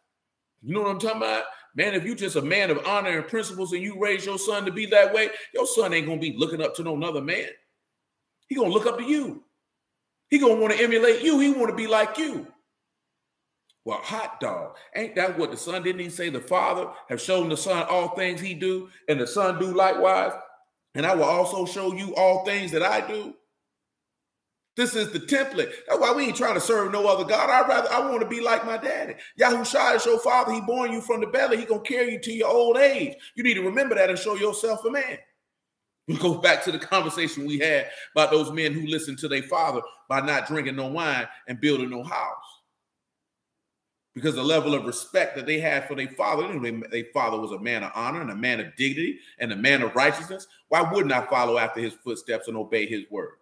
You know what I'm talking about? Man, if you just a man of honor and principles and you raise your son to be that way, your son ain't gonna be looking up to no other man. He gonna look up to you. He gonna want to emulate you. He want to be like you. Well, hot dog, ain't that what the son didn't he say? The father have shown the son all things he do, and the son do likewise. And I will also show you all things that I do. This is the template. That's why we ain't trying to serve no other God. I rather I want to be like my daddy. Yahushua is your father. He born you from the belly. He gonna carry you to your old age. You need to remember that and show yourself a man. We go back to the conversation we had about those men who listened to their father by not drinking no wine and building no house. Because the level of respect that they had for their father, their father was a man of honor and a man of dignity and a man of righteousness. Why wouldn't I follow after his footsteps and obey his word?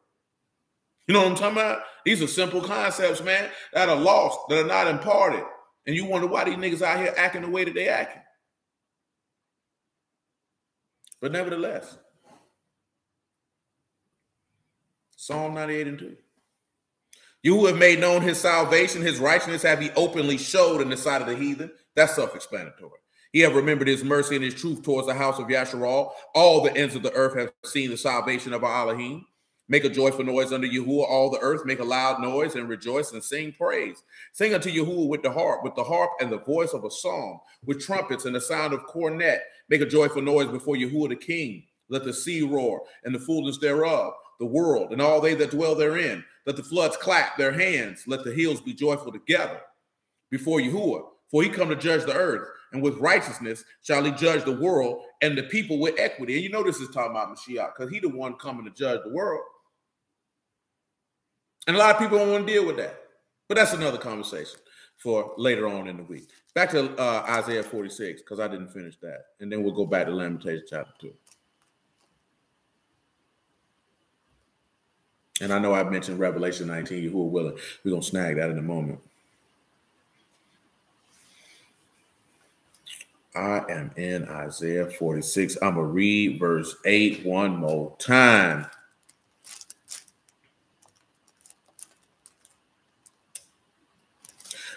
You know what I'm talking about? These are simple concepts, man, that are lost, that are not imparted. And you wonder why these niggas out here acting the way that they acting. But nevertheless, Psalm 98 and 2. You who have made known his salvation, his righteousness have he openly showed in the sight of the heathen. That's self-explanatory. He have remembered his mercy and his truth towards the house of Yasharal. All the ends of the earth have seen the salvation of our Elohim. Make a joyful noise unto Yahuwah, all the earth. Make a loud noise and rejoice and sing praise. Sing unto Yahuwah with the harp, with the harp and the voice of a psalm, with trumpets and the sound of cornet. Make a joyful noise before Yahuwah the King. Let the sea roar and the fullness thereof, the world and all they that dwell therein. Let the floods clap their hands. Let the hills be joyful together before Yahuwah. For he come to judge the earth, and with righteousness shall he judge the world and the people with equity. And you know this is talking about Mashiach, because he the one coming to judge the world. And a lot of people don't want to deal with that. But that's another conversation for later on in the week. Back to uh, Isaiah 46, because I didn't finish that. And then we'll go back to Lamentation chapter 2. And I know I've mentioned Revelation 19, who are willing. We're going to snag that in a moment. I am in Isaiah 46. I'm going to read verse 8 one more time.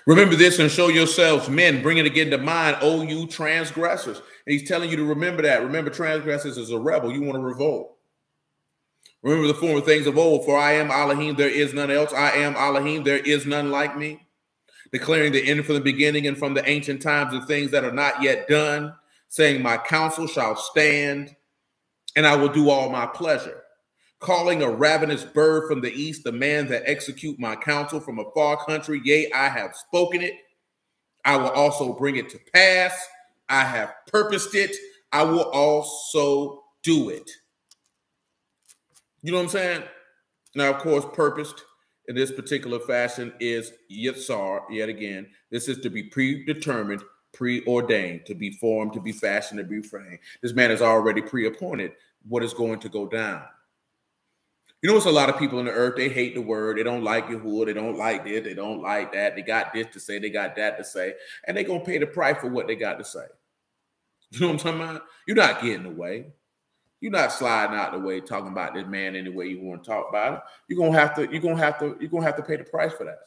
Remember this and show yourselves men, bring it again to mind, oh, you transgressors. And he's telling you to remember that. Remember, transgressors is a rebel. You want to revolt. Remember the former things of old, for I am Elohim, there is none else. I am Elohim, there is none like me. Declaring the end from the beginning and from the ancient times of things that are not yet done, saying, My counsel shall stand, and I will do all my pleasure. Calling a ravenous bird from the east, the man that execute my counsel from a far country. Yea, I have spoken it. I will also bring it to pass. I have purposed it. I will also do it. You know what I'm saying? Now, of course, purposed in this particular fashion is Yitzhar, yet again. This is to be predetermined, preordained, to be formed, to be fashioned, to be framed. This man is already pre-appointed what is going to go down. You know, it's a lot of people in the earth, they hate the word. They don't like Yahuwah. They don't like this. They don't like that. They got this to say. They got that to say. And they're to pay the price for what they got to say. You know what I'm talking about? You're not getting away. You're not sliding out the way talking about this man any way you want to talk about it. You're gonna have to, you're gonna have to, you're gonna have to pay the price for that.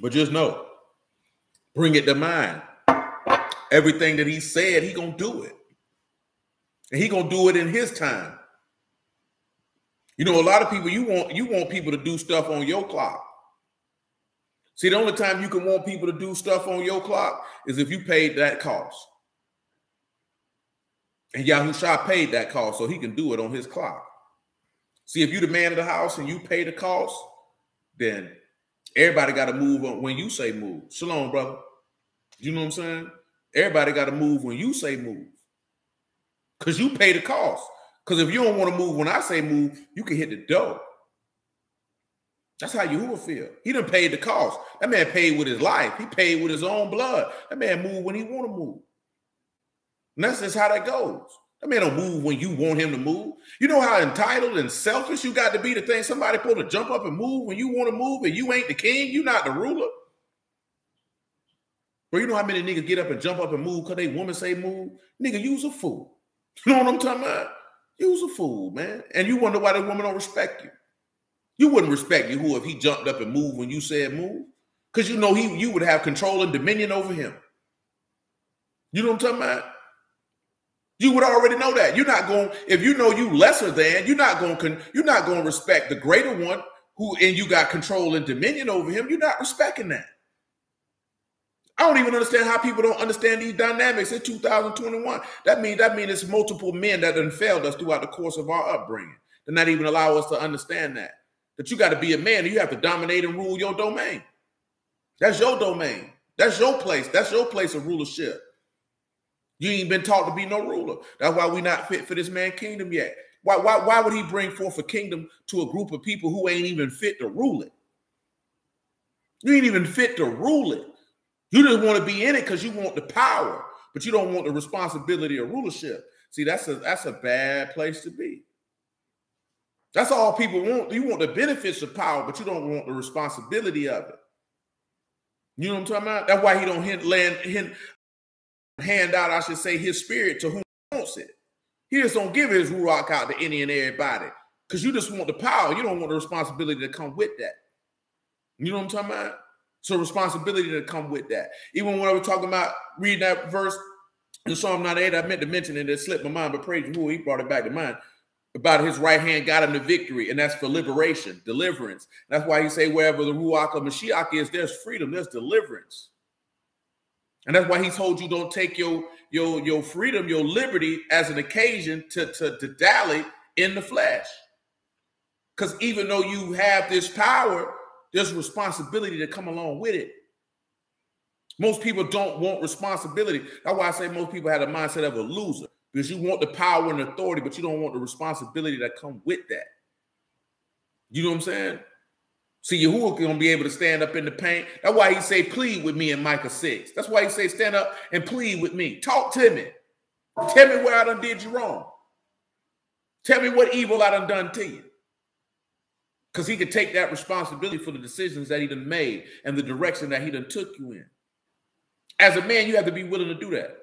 But just know, bring it to mind. Everything that he said, he gonna do it. And he gonna do it in his time. You know, a lot of people, you want you want people to do stuff on your clock. See, the only time you can want people to do stuff on your clock is if you paid that cost. And Yahusha paid that cost, so he can do it on his clock. See, if you the man of the house and you pay the cost, then everybody got to move when you say move. Shalom, brother. You know what I'm saying? Everybody got to move when you say move. Because you pay the cost. Because if you don't want to move when I say move, you can hit the door. That's how Yahuwah feel. He done paid the cost. That man paid with his life. He paid with his own blood. That man move when he want to move. And that's just how that goes. That man don't move when you want him to move. You know how entitled and selfish you got to be to think somebody supposed to jump up and move when you want to move and you ain't the king, you not the ruler. Bro, you know how many niggas get up and jump up and move because they woman say move? Nigga, you's a fool. <laughs> You know what I'm talking about? You's a fool, man. And you wonder why that woman don't respect you. You wouldn't respect Yahuwah if he jumped up and moved when you said move, because you know he you would have control and dominion over him. You know what I'm talking about? You would already know that. You're not going if you know you lesser than. You're not going. You're not going to respect the greater one who and you got control and dominion over him. You're not respecting that. I don't even understand how people don't understand these dynamics in 2021. That means that means it's multiple men that have failed us throughout the course of our upbringing. To not even allow us to understand that that you got to be a man and you have to dominate and rule your domain. That's your domain. That's your place. That's your place of rulership. You ain't been taught to be no ruler. That's why we not fit for this man kingdom yet. Why, why, why would he bring forth a kingdom to a group of people who ain't even fit to rule it? You ain't even fit to rule it. You just want to be in it because you want the power, but you don't want the responsibility of rulership. See, that's a that's a bad place to be. That's all people want. You want the benefits of power, but you don't want the responsibility of it. You know what I'm talking about? That's why he don't hand, land, hand, hand out, I should say, his spirit to whom he wants it. He just don't give his ruach out to any and everybody because you just want the power. You don't want the responsibility to come with that. You know what I'm talking about? So responsibility to come with that. Even when I was talking about reading that verse in Psalm 98, I meant to mention it. It slipped my mind, but praise who he brought it back to mind about his right hand got him the victory, and that's for liberation, deliverance. That's why he say wherever the Ruach of Mashiach is, there's freedom, there's deliverance. And that's why he told you don't take your your your freedom, your liberty as an occasion to, to, to dally in the flesh. Because even though you have this power, there's responsibility to come along with it. Most people don't want responsibility. That's why I say most people have a mindset of a loser because you want the power and authority, but you don't want the responsibility that come with that. You know what I'm saying? See, Yahuwah gonna be able to stand up in the paint. That's why he say, plead with me in Micah 6. That's why he say, stand up and plead with me. Talk to me. Tell me where I done did you wrong. Tell me what evil I done done to you. Because he could take that responsibility for the decisions that he done made and the direction that he done took you in. As a man, you have to be willing to do that.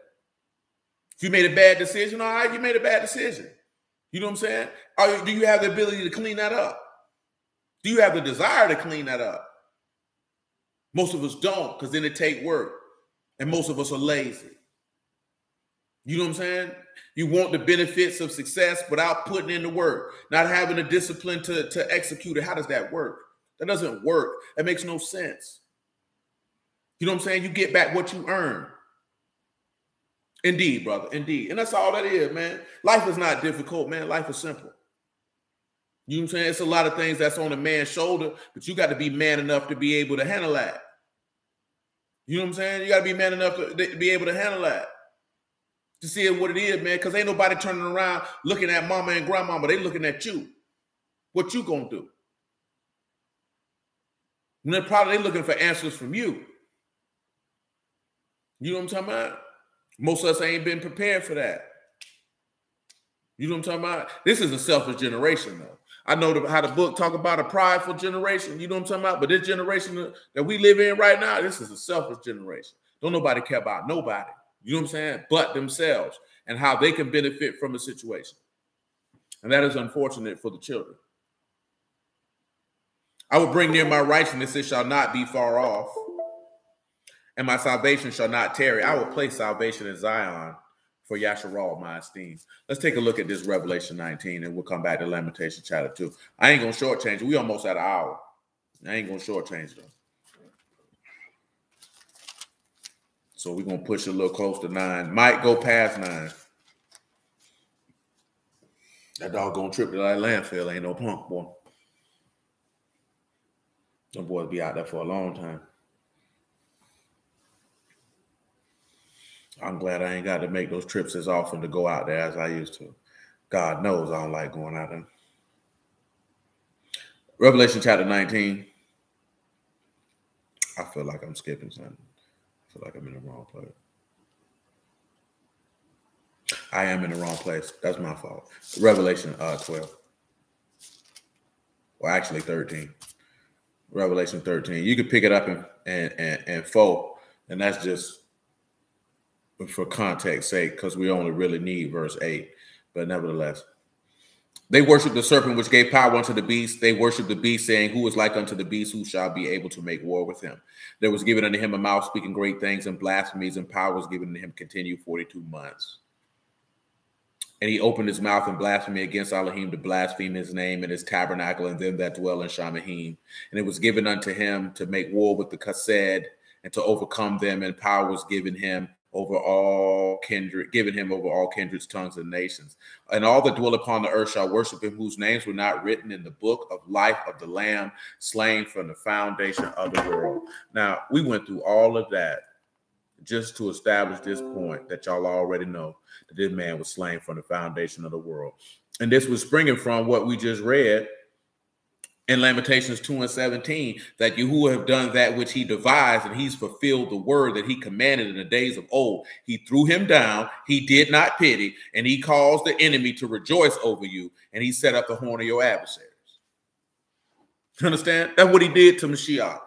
If you made a bad decision, all right, you made a bad decision. You know what I'm saying? Or do you have the ability to clean that up? Do you have the desire to clean that up? Most of us don't, because then it take work. And most of us are lazy. You know what I'm saying? You want the benefits of success without putting in the work, not having the discipline to, to execute it. How does that work? That doesn't work. That makes no sense. You know what I'm saying? You get back what you earn. Indeed, brother. Indeed. And that's all that is, man. Life is not difficult, man. Life is simple. You know what I'm saying? It's a lot of things that's on a man's shoulder, but you got to be man enough to be able to handle that. You know what I'm saying? You got to be man enough to, to be able to handle that to see what it is, man. Because ain't nobody turning around looking at mama and grandmama. They looking at you. What you gonna do? And they're probably looking for answers from you. You know what I'm talking about? Most of us ain't been prepared for that. You know what I'm talking about? This is a selfish generation, though. I know the, how the book talk about a prideful generation. You know what I'm talking about? But this generation that we live in right now, this is a selfish generation. Don't nobody care about nobody. You know what I'm saying? But themselves and how they can benefit from a situation. And that is unfortunate for the children. I will bring near my righteousness, it shall not be far off, and my salvation shall not tarry. I will place salvation in Zion for Yasharal, my esteem. Let's take a look at this Revelation 19, and we'll come back to Lamentation chapter 2. I ain't gonna shortchange it. We almost at an hour. I ain't gonna shortchange them. So we're gonna push a little close to nine. Might go past nine. That doggone trip to that landfill ain't no punk, boy. Them boys be out there for a long time. I'm glad I ain't got to make those trips as often to go out there as I used to. God knows I don't like going out there. Revelation chapter 19. I feel like I'm skipping something I feel like I'm in the wrong place. I am in the wrong place. That's my fault. Revelation uh, 12. Well, actually 13. Revelation 13. You could pick it up and and and, and fold, and that's just for context sake, because we only really need verse 8. But nevertheless. They worship the serpent which gave power unto the beast. They worship the beast, saying, Who is like unto the beast? Who shall be able to make war with him? There was given unto him a mouth speaking great things and blasphemies, and power was given to him continue 42 months. And he opened his mouth and blasphemy against Elohim to blaspheme his name and his tabernacle and them that dwell in Shamahim. And it was given unto him to make war with the Chesed and to overcome them, and power was given him over all kindred, given him over all kindreds, tongues, and nations. And all that dwell upon the earth shall worship him, whose names were not written in the book of life of the Lamb, slain from the foundation of the world. Now, we went through all of that just to establish this point that y'all already know that this man was slain from the foundation of the world. And this was springing from what we just read in Lamentations 2 and 17 that you who have done that which he devised and he's fulfilled the word that he commanded in the days of old. He threw him down, he did not pity, and he caused the enemy to rejoice over you, and he set up the horn of your adversaries. You understand? That's what he did to Mashiach.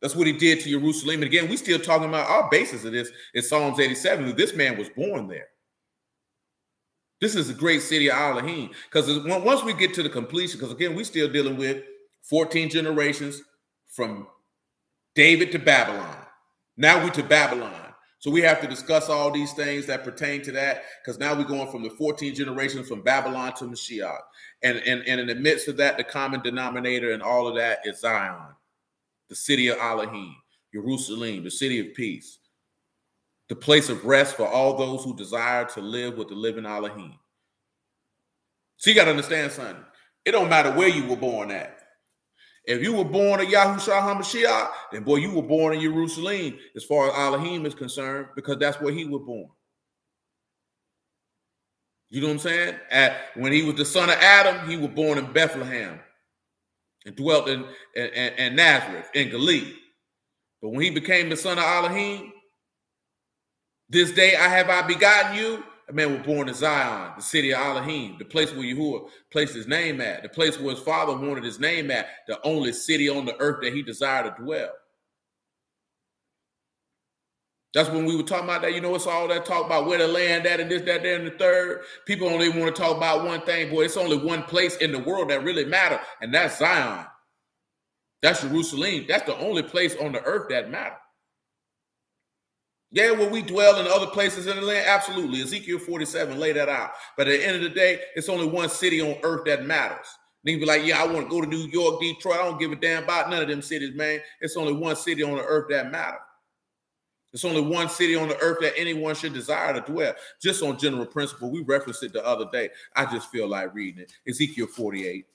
That's what he did to Jerusalem. And again, we still talking about our basis of this in Psalms 87. This man was born there. This is a great city of Elohim. Because once we get to the completion, because again, we're still dealing with 14 generations from David to Babylon. Now we to Babylon. So we have to discuss all these things that pertain to that, because now we're going from the 14 generations from Babylon to Mashiach. And, and, and in the midst of that, the common denominator and all of that is Zion, the city of Elohim, Jerusalem, the city of peace the place of rest for all those who desire to live with the living Elohim. So you got to understand something. It don't matter where you were born at. If you were born at Yahushua HaMashiach, then boy, you were born in Jerusalem as far as Elohim is concerned, because that's where he was born. You know what I'm saying? At when he was the son of Adam, he was born in Bethlehem and dwelt in, in, in Nazareth in Galilee. But when he became the son of Elohim, this day I have I begotten you. A man was born in Zion, the city of Elohim, the place where Yahuwah placed his name at, the place where his father wanted his name at, the only city on the earth that he desired to dwell. That's when we were talking about that. You know, it's all that talk about where the land at and this, that, there, and the third. People only want to talk about one thing, boy. It's only one place in the world that really matter, and that's Zion. That's Jerusalem. That's the only place on the earth that matter. Yeah, will we dwell in other places in the land? Absolutely. Ezekiel 47 lay that out. But at the end of the day, it's only one city on earth that matters. Then be like, yeah, I want to go to New York, Detroit. I don't give a damn about none of them cities, man. It's only one city on the earth that matters. It's only one city on the earth that anyone should desire to dwell. Just on general principle, we referenced it the other day. I just feel like reading it. Ezekiel 48.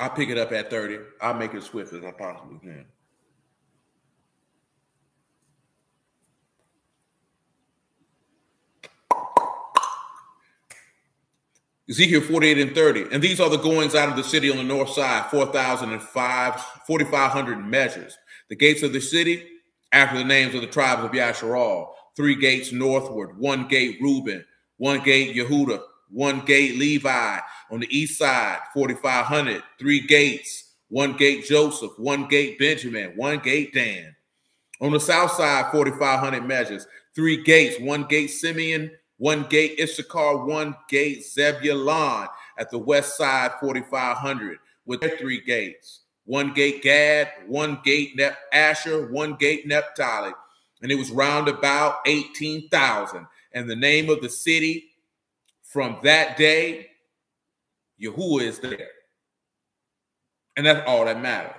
I'll pick it up at 30. I'll make it swift as I possibly can. Ezekiel 48 and 30. And these are the goings out of the city on the north side 4,005, 4,500 measures. The gates of the city, after the names of the tribes of Yasharal, three gates northward, one gate Reuben, one gate Yehuda, one gate Levi. On the east side, 4,500, three gates, one gate Joseph, one gate Benjamin, one gate Dan. On the south side, 4,500 measures, three gates, one gate Simeon, one gate Issachar, one gate Zebulon at the west side, 4,500, with their three gates. One gate Gad, one gate Nep- Asher, one gate Naphtali. And it was round about 18,000. And the name of the city from that day, Yahuwah is there. And that's all that matters.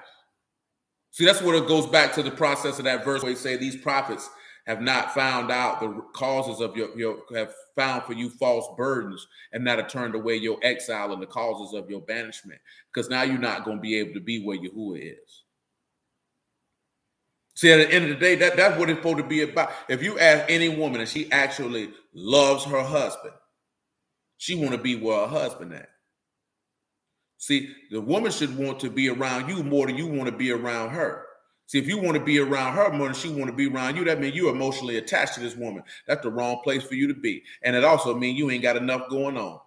See, that's what it goes back to the process of that verse where he say these prophets have not found out the causes of your, your have found for you false burdens and not have turned away your exile and the causes of your banishment. Because now you're not going to be able to be where Yahuwah is. See, at the end of the day, that, that's what it's supposed to be about. If you ask any woman and she actually loves her husband, she want to be where her husband at. See, the woman should want to be around you more than you want to be around her. See, if you want to be around her more than she want to be around you, that means you're emotionally attached to this woman. That's the wrong place for you to be. And it also means you ain't got enough going on.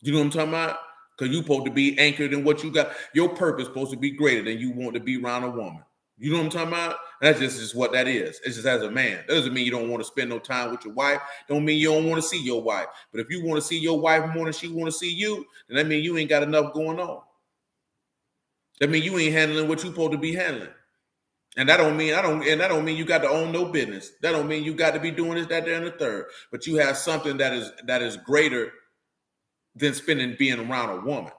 You know what I'm talking about? Because you're supposed to be anchored in what you got. Your purpose supposed to be greater than you want to be around a woman. You know what I'm talking about? That's just, just what that is. It's just as a man. That doesn't mean you don't want to spend no time with your wife. Don't mean you don't want to see your wife. But if you want to see your wife more than she want to see you, then that means you ain't got enough going on. That means you ain't handling what you supposed to be handling. And that don't mean I don't and that don't mean you got to own no business. That don't mean you got to be doing this, that, there, and the third. But you have something that is that is greater than spending being around a woman.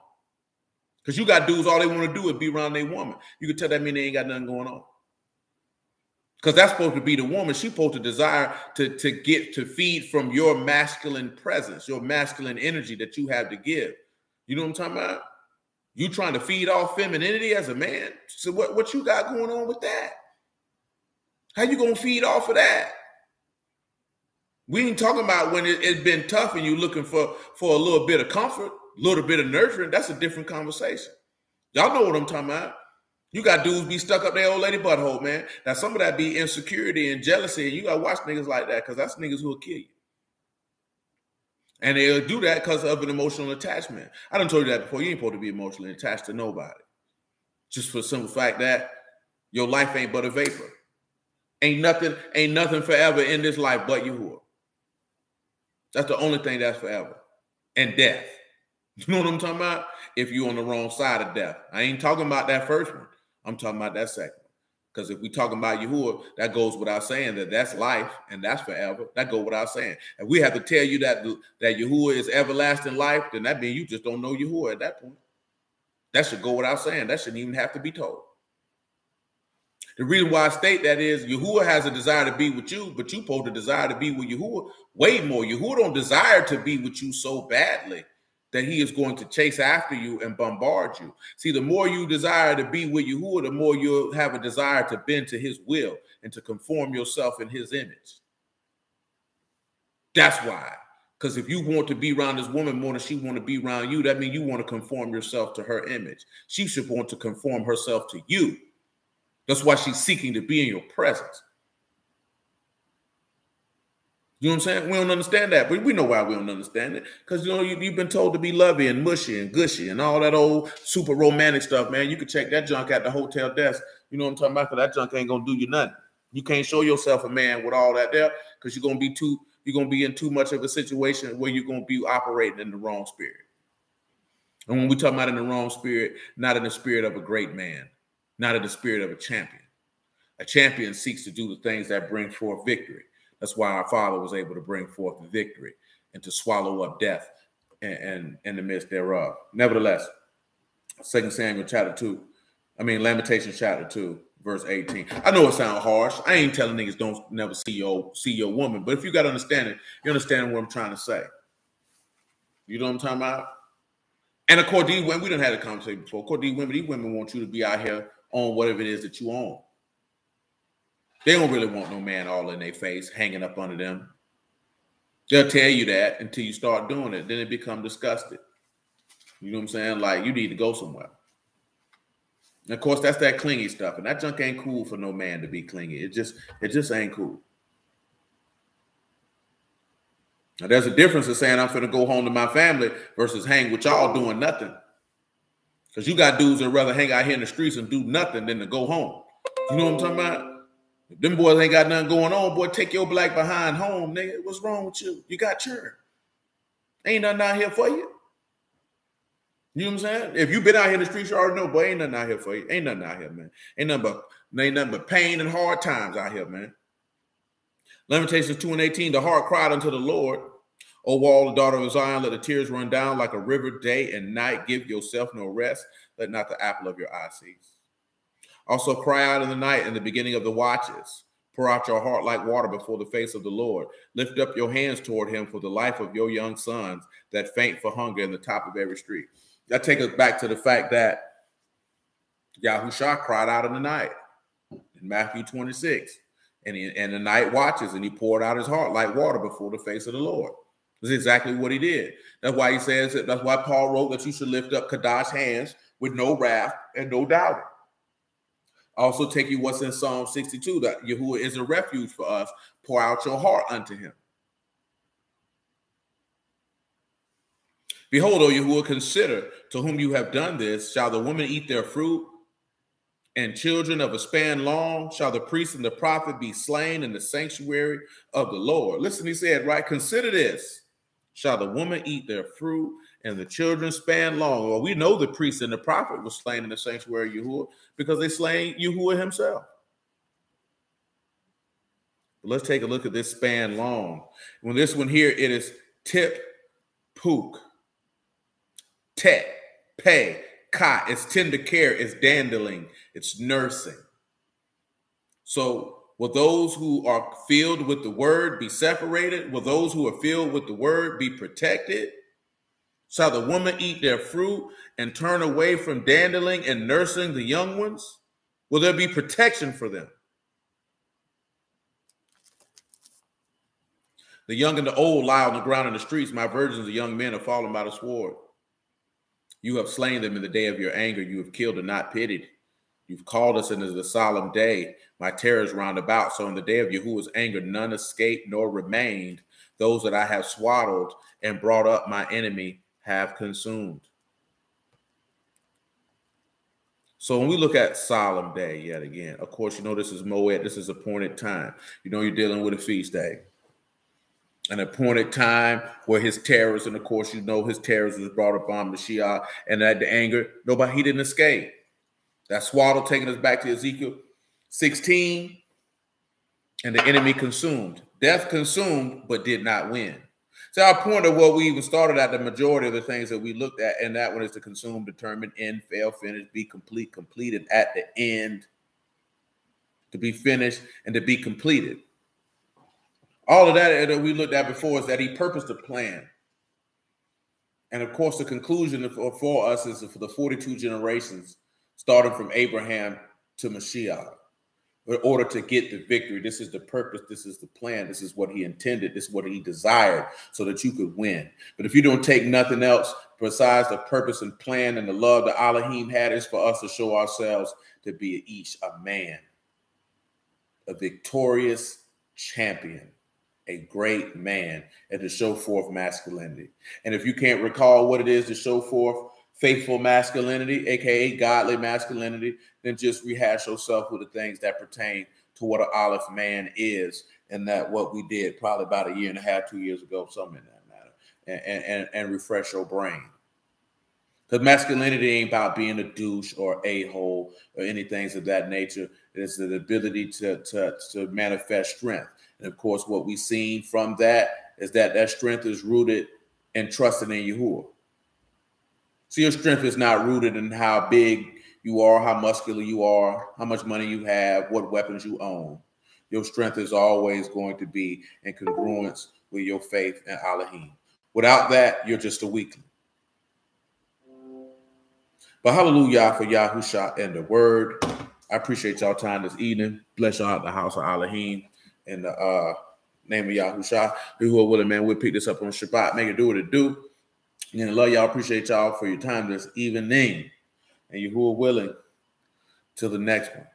Because you got dudes, all they want to do is be around their woman. You can tell that mean they ain't got nothing going on. Because that's supposed to be the woman. She's supposed to desire to, to get to feed from your masculine presence, your masculine energy that you have to give. You know what I'm talking about? You trying to feed off femininity as a man? So what, what you got going on with that? How you gonna feed off of that? We ain't talking about when it, has been tough and you looking for for a little bit of comfort, little bit of nurturing. That's a different conversation. Y'all know what I'm talking about. You got dudes be stuck up their old lady butthole, man. Now some of that be insecurity and jealousy, and you gotta watch niggas like that because that's niggas who'll kill you. And they'll do that because of an emotional attachment. I done told you that before. You ain't supposed to be emotionally attached to nobody. Just for simple fact that your life ain't but a vapor. Ain't nothing, ain't nothing forever in this life but Yahuwah. That's the only thing that's forever. And death. You know what I'm talking about? If you're on the wrong side of death. I ain't talking about that first one. I'm talking about that second. one. Because if we talking about Yahuwah, that goes without saying that that's life and that's forever. That goes without saying. And we have to tell you that that Yahuwah is everlasting life, then that means you just don't know Yahuwah at that point. That should go without saying. That shouldn't even have to be told. The reason why I state that is Yahuwah has a desire to be with you, but you supposed to desire to be with Yahuwah way more. Yahuwah don't desire to be with you so badly that he is going to chase after you and bombard you. See, the more you desire to be with Yahuwah, the more you'll have a desire to bend to his will and to conform yourself in his image. That's why. Because if you want to be around this woman more than she want to be around you, that means you want to conform yourself to her image. She should want to conform herself to you That's why she's seeking to be in your presence. You know what I'm saying? We don't understand that, but we know why we don't understand it. Because you know you, have been told to be lovey and mushy and gushy and all that old super romantic stuff, man. You can check that junk at the hotel desk. You know what I'm talking about? Because that junk ain't gonna do you nothing. You can't show yourself a man with all that there because you're gonna be too you're gonna be in too much of a situation where you're gonna be operating in the wrong spirit. And when we talk about in the wrong spirit, not in the spirit of a great man, not in the spirit of a champion. A champion seeks to do the things that bring forth victory. That's why our Father was able to bring forth the victory and to swallow up death and, in the midst thereof. Nevertheless, Second Samuel chapter 2, I mean Lamentations chapter 2, verse 18. I know it sounds harsh. I ain't telling niggas don't never see your see your woman, but if you got understanding, you understand what I'm trying to say. You know what I'm talking about? And of course, these women, we didn't have a conversation before. Of course, these women, these women want you to be out here on whatever it is that you own. They don't really want no man all in their face, hanging up under them. They'll tell you that until you start doing it. Then it become disgusted. You know what I'm saying? Like you need to go somewhere. And of course, that's that clingy stuff, and that junk ain't cool for no man to be clingy. It just, it just ain't cool. Now, there's a difference in saying I'm to go home to my family versus hang with y'all doing nothing. Because you got dudes that rather hang out here in the streets and do nothing than to go home. You know what I'm talking about? Them boys ain't got nothing going on, boy, take your black behind home, nigga. What's wrong with you? You got churn. Ain't nothing out here for you. You know what I'm saying? If you've been out here in the streets, you already know, boy, ain't nothing out here for you. Ain't nothing out here, man. Ain't nothing but ain't nothing but pain and hard times out here, man. Lamentations 2 and 18, the heart cried unto the Lord. O wall, the daughter of Zion, let the tears run down like a river day and night. Give yourself no rest. Let not the apple of your eye cease. Also cry out in the night in the beginning of the watches. Pour out your heart like water before the face of the Lord. Lift up your hands toward him for the life of your young sons that faint for hunger in the top of every street. That takes us back to the fact that Yahusha cried out in the night in Matthew 26. And, he, and the night watches, and he poured out his heart like water before the face of the Lord. That's exactly what he did. That's why he says that, that's why Paul wrote that you should lift up Kadash hands with no wrath and no doubt. Also, take you what's in Psalm 62 that Yahuwah is a refuge for us. Pour out your heart unto him. Behold, O Yahuwah, consider to whom you have done this. Shall the woman eat their fruit? And children of a span long shall the priest and the prophet be slain in the sanctuary of the Lord. Listen, he said, right? Consider this. Shall the woman eat their fruit and the children span long? Well, we know the priest and the prophet was slain in the sanctuary of Yahuwah because they slain Yahuwah himself. But let's take a look at this span long. When this one here, it is tip pook tet, pay, cot. It's tender care, it's dandling, it's nursing. So will those who are filled with the word be separated? Will those who are filled with the word be protected? Shall the woman eat their fruit and turn away from dandling and nursing the young ones? Will there be protection for them? The young and the old lie on the ground in the streets. My virgins, the young men, are fallen by the sword. You have slain them in the day of your anger. You have killed and not pitied. You've called us into the solemn day. My terrors round about. So in the day of Yahuwah's anger, none escaped nor remained. Those that I have swaddled and brought up my enemy have consumed. So when we look at solemn day yet again, of course, you know this is Moed, this is appointed time. You know you're dealing with a feast day an appointed time where his terrors, and of course, you know his terrors was brought upon Mashiach, and at the anger, nobody he didn't escape. That swaddle taking us back to Ezekiel 16, and the enemy consumed. Death consumed, but did not win. So our point of what we even started at the majority of the things that we looked at, and that one is to consume, determine, end, fail, finish, be complete, completed at the end, to be finished and to be completed. All of that that we looked at before is that he purposed a plan. And of course, the conclusion for, for us is for the 42 generations, starting from Abraham to Mashiach, in order to get the victory. This is the purpose. This is the plan. This is what he intended. This is what he desired so that you could win. But if you don't take nothing else besides the purpose and plan and the love that Elohim had is for us to show ourselves to be each a man, a victorious champion, a great man, and to show forth masculinity. And if you can't recall what it is to show forth faithful masculinity, aka godly masculinity, then just rehash yourself with the things that pertain to what an Aleph man is, and that what we did probably about a year and a half, two years ago, something in that matter, and, and, and refresh your brain. Because masculinity ain't about being a douche or a hole or anything of that nature. It's the ability to, to, to manifest strength. And of course, what we've seen from that is that that strength is rooted in trusting in Yahuwah. So your strength is not rooted in how big you are, how muscular you are, how much money you have, what weapons you own. Your strength is always going to be in congruence with your faith in Elohim. Without that, you're just a weakling. But hallelujah for Yahusha and the word. I appreciate y'all time this evening. Bless y'all at the house of Elohim in the uh, name of Yahusha. Yahuwah willing, man, we'll pick this up on Shabbat. Make it do what it do. And I love y'all. Appreciate y'all for your time this evening. And Yahuwah willing. Till the next one.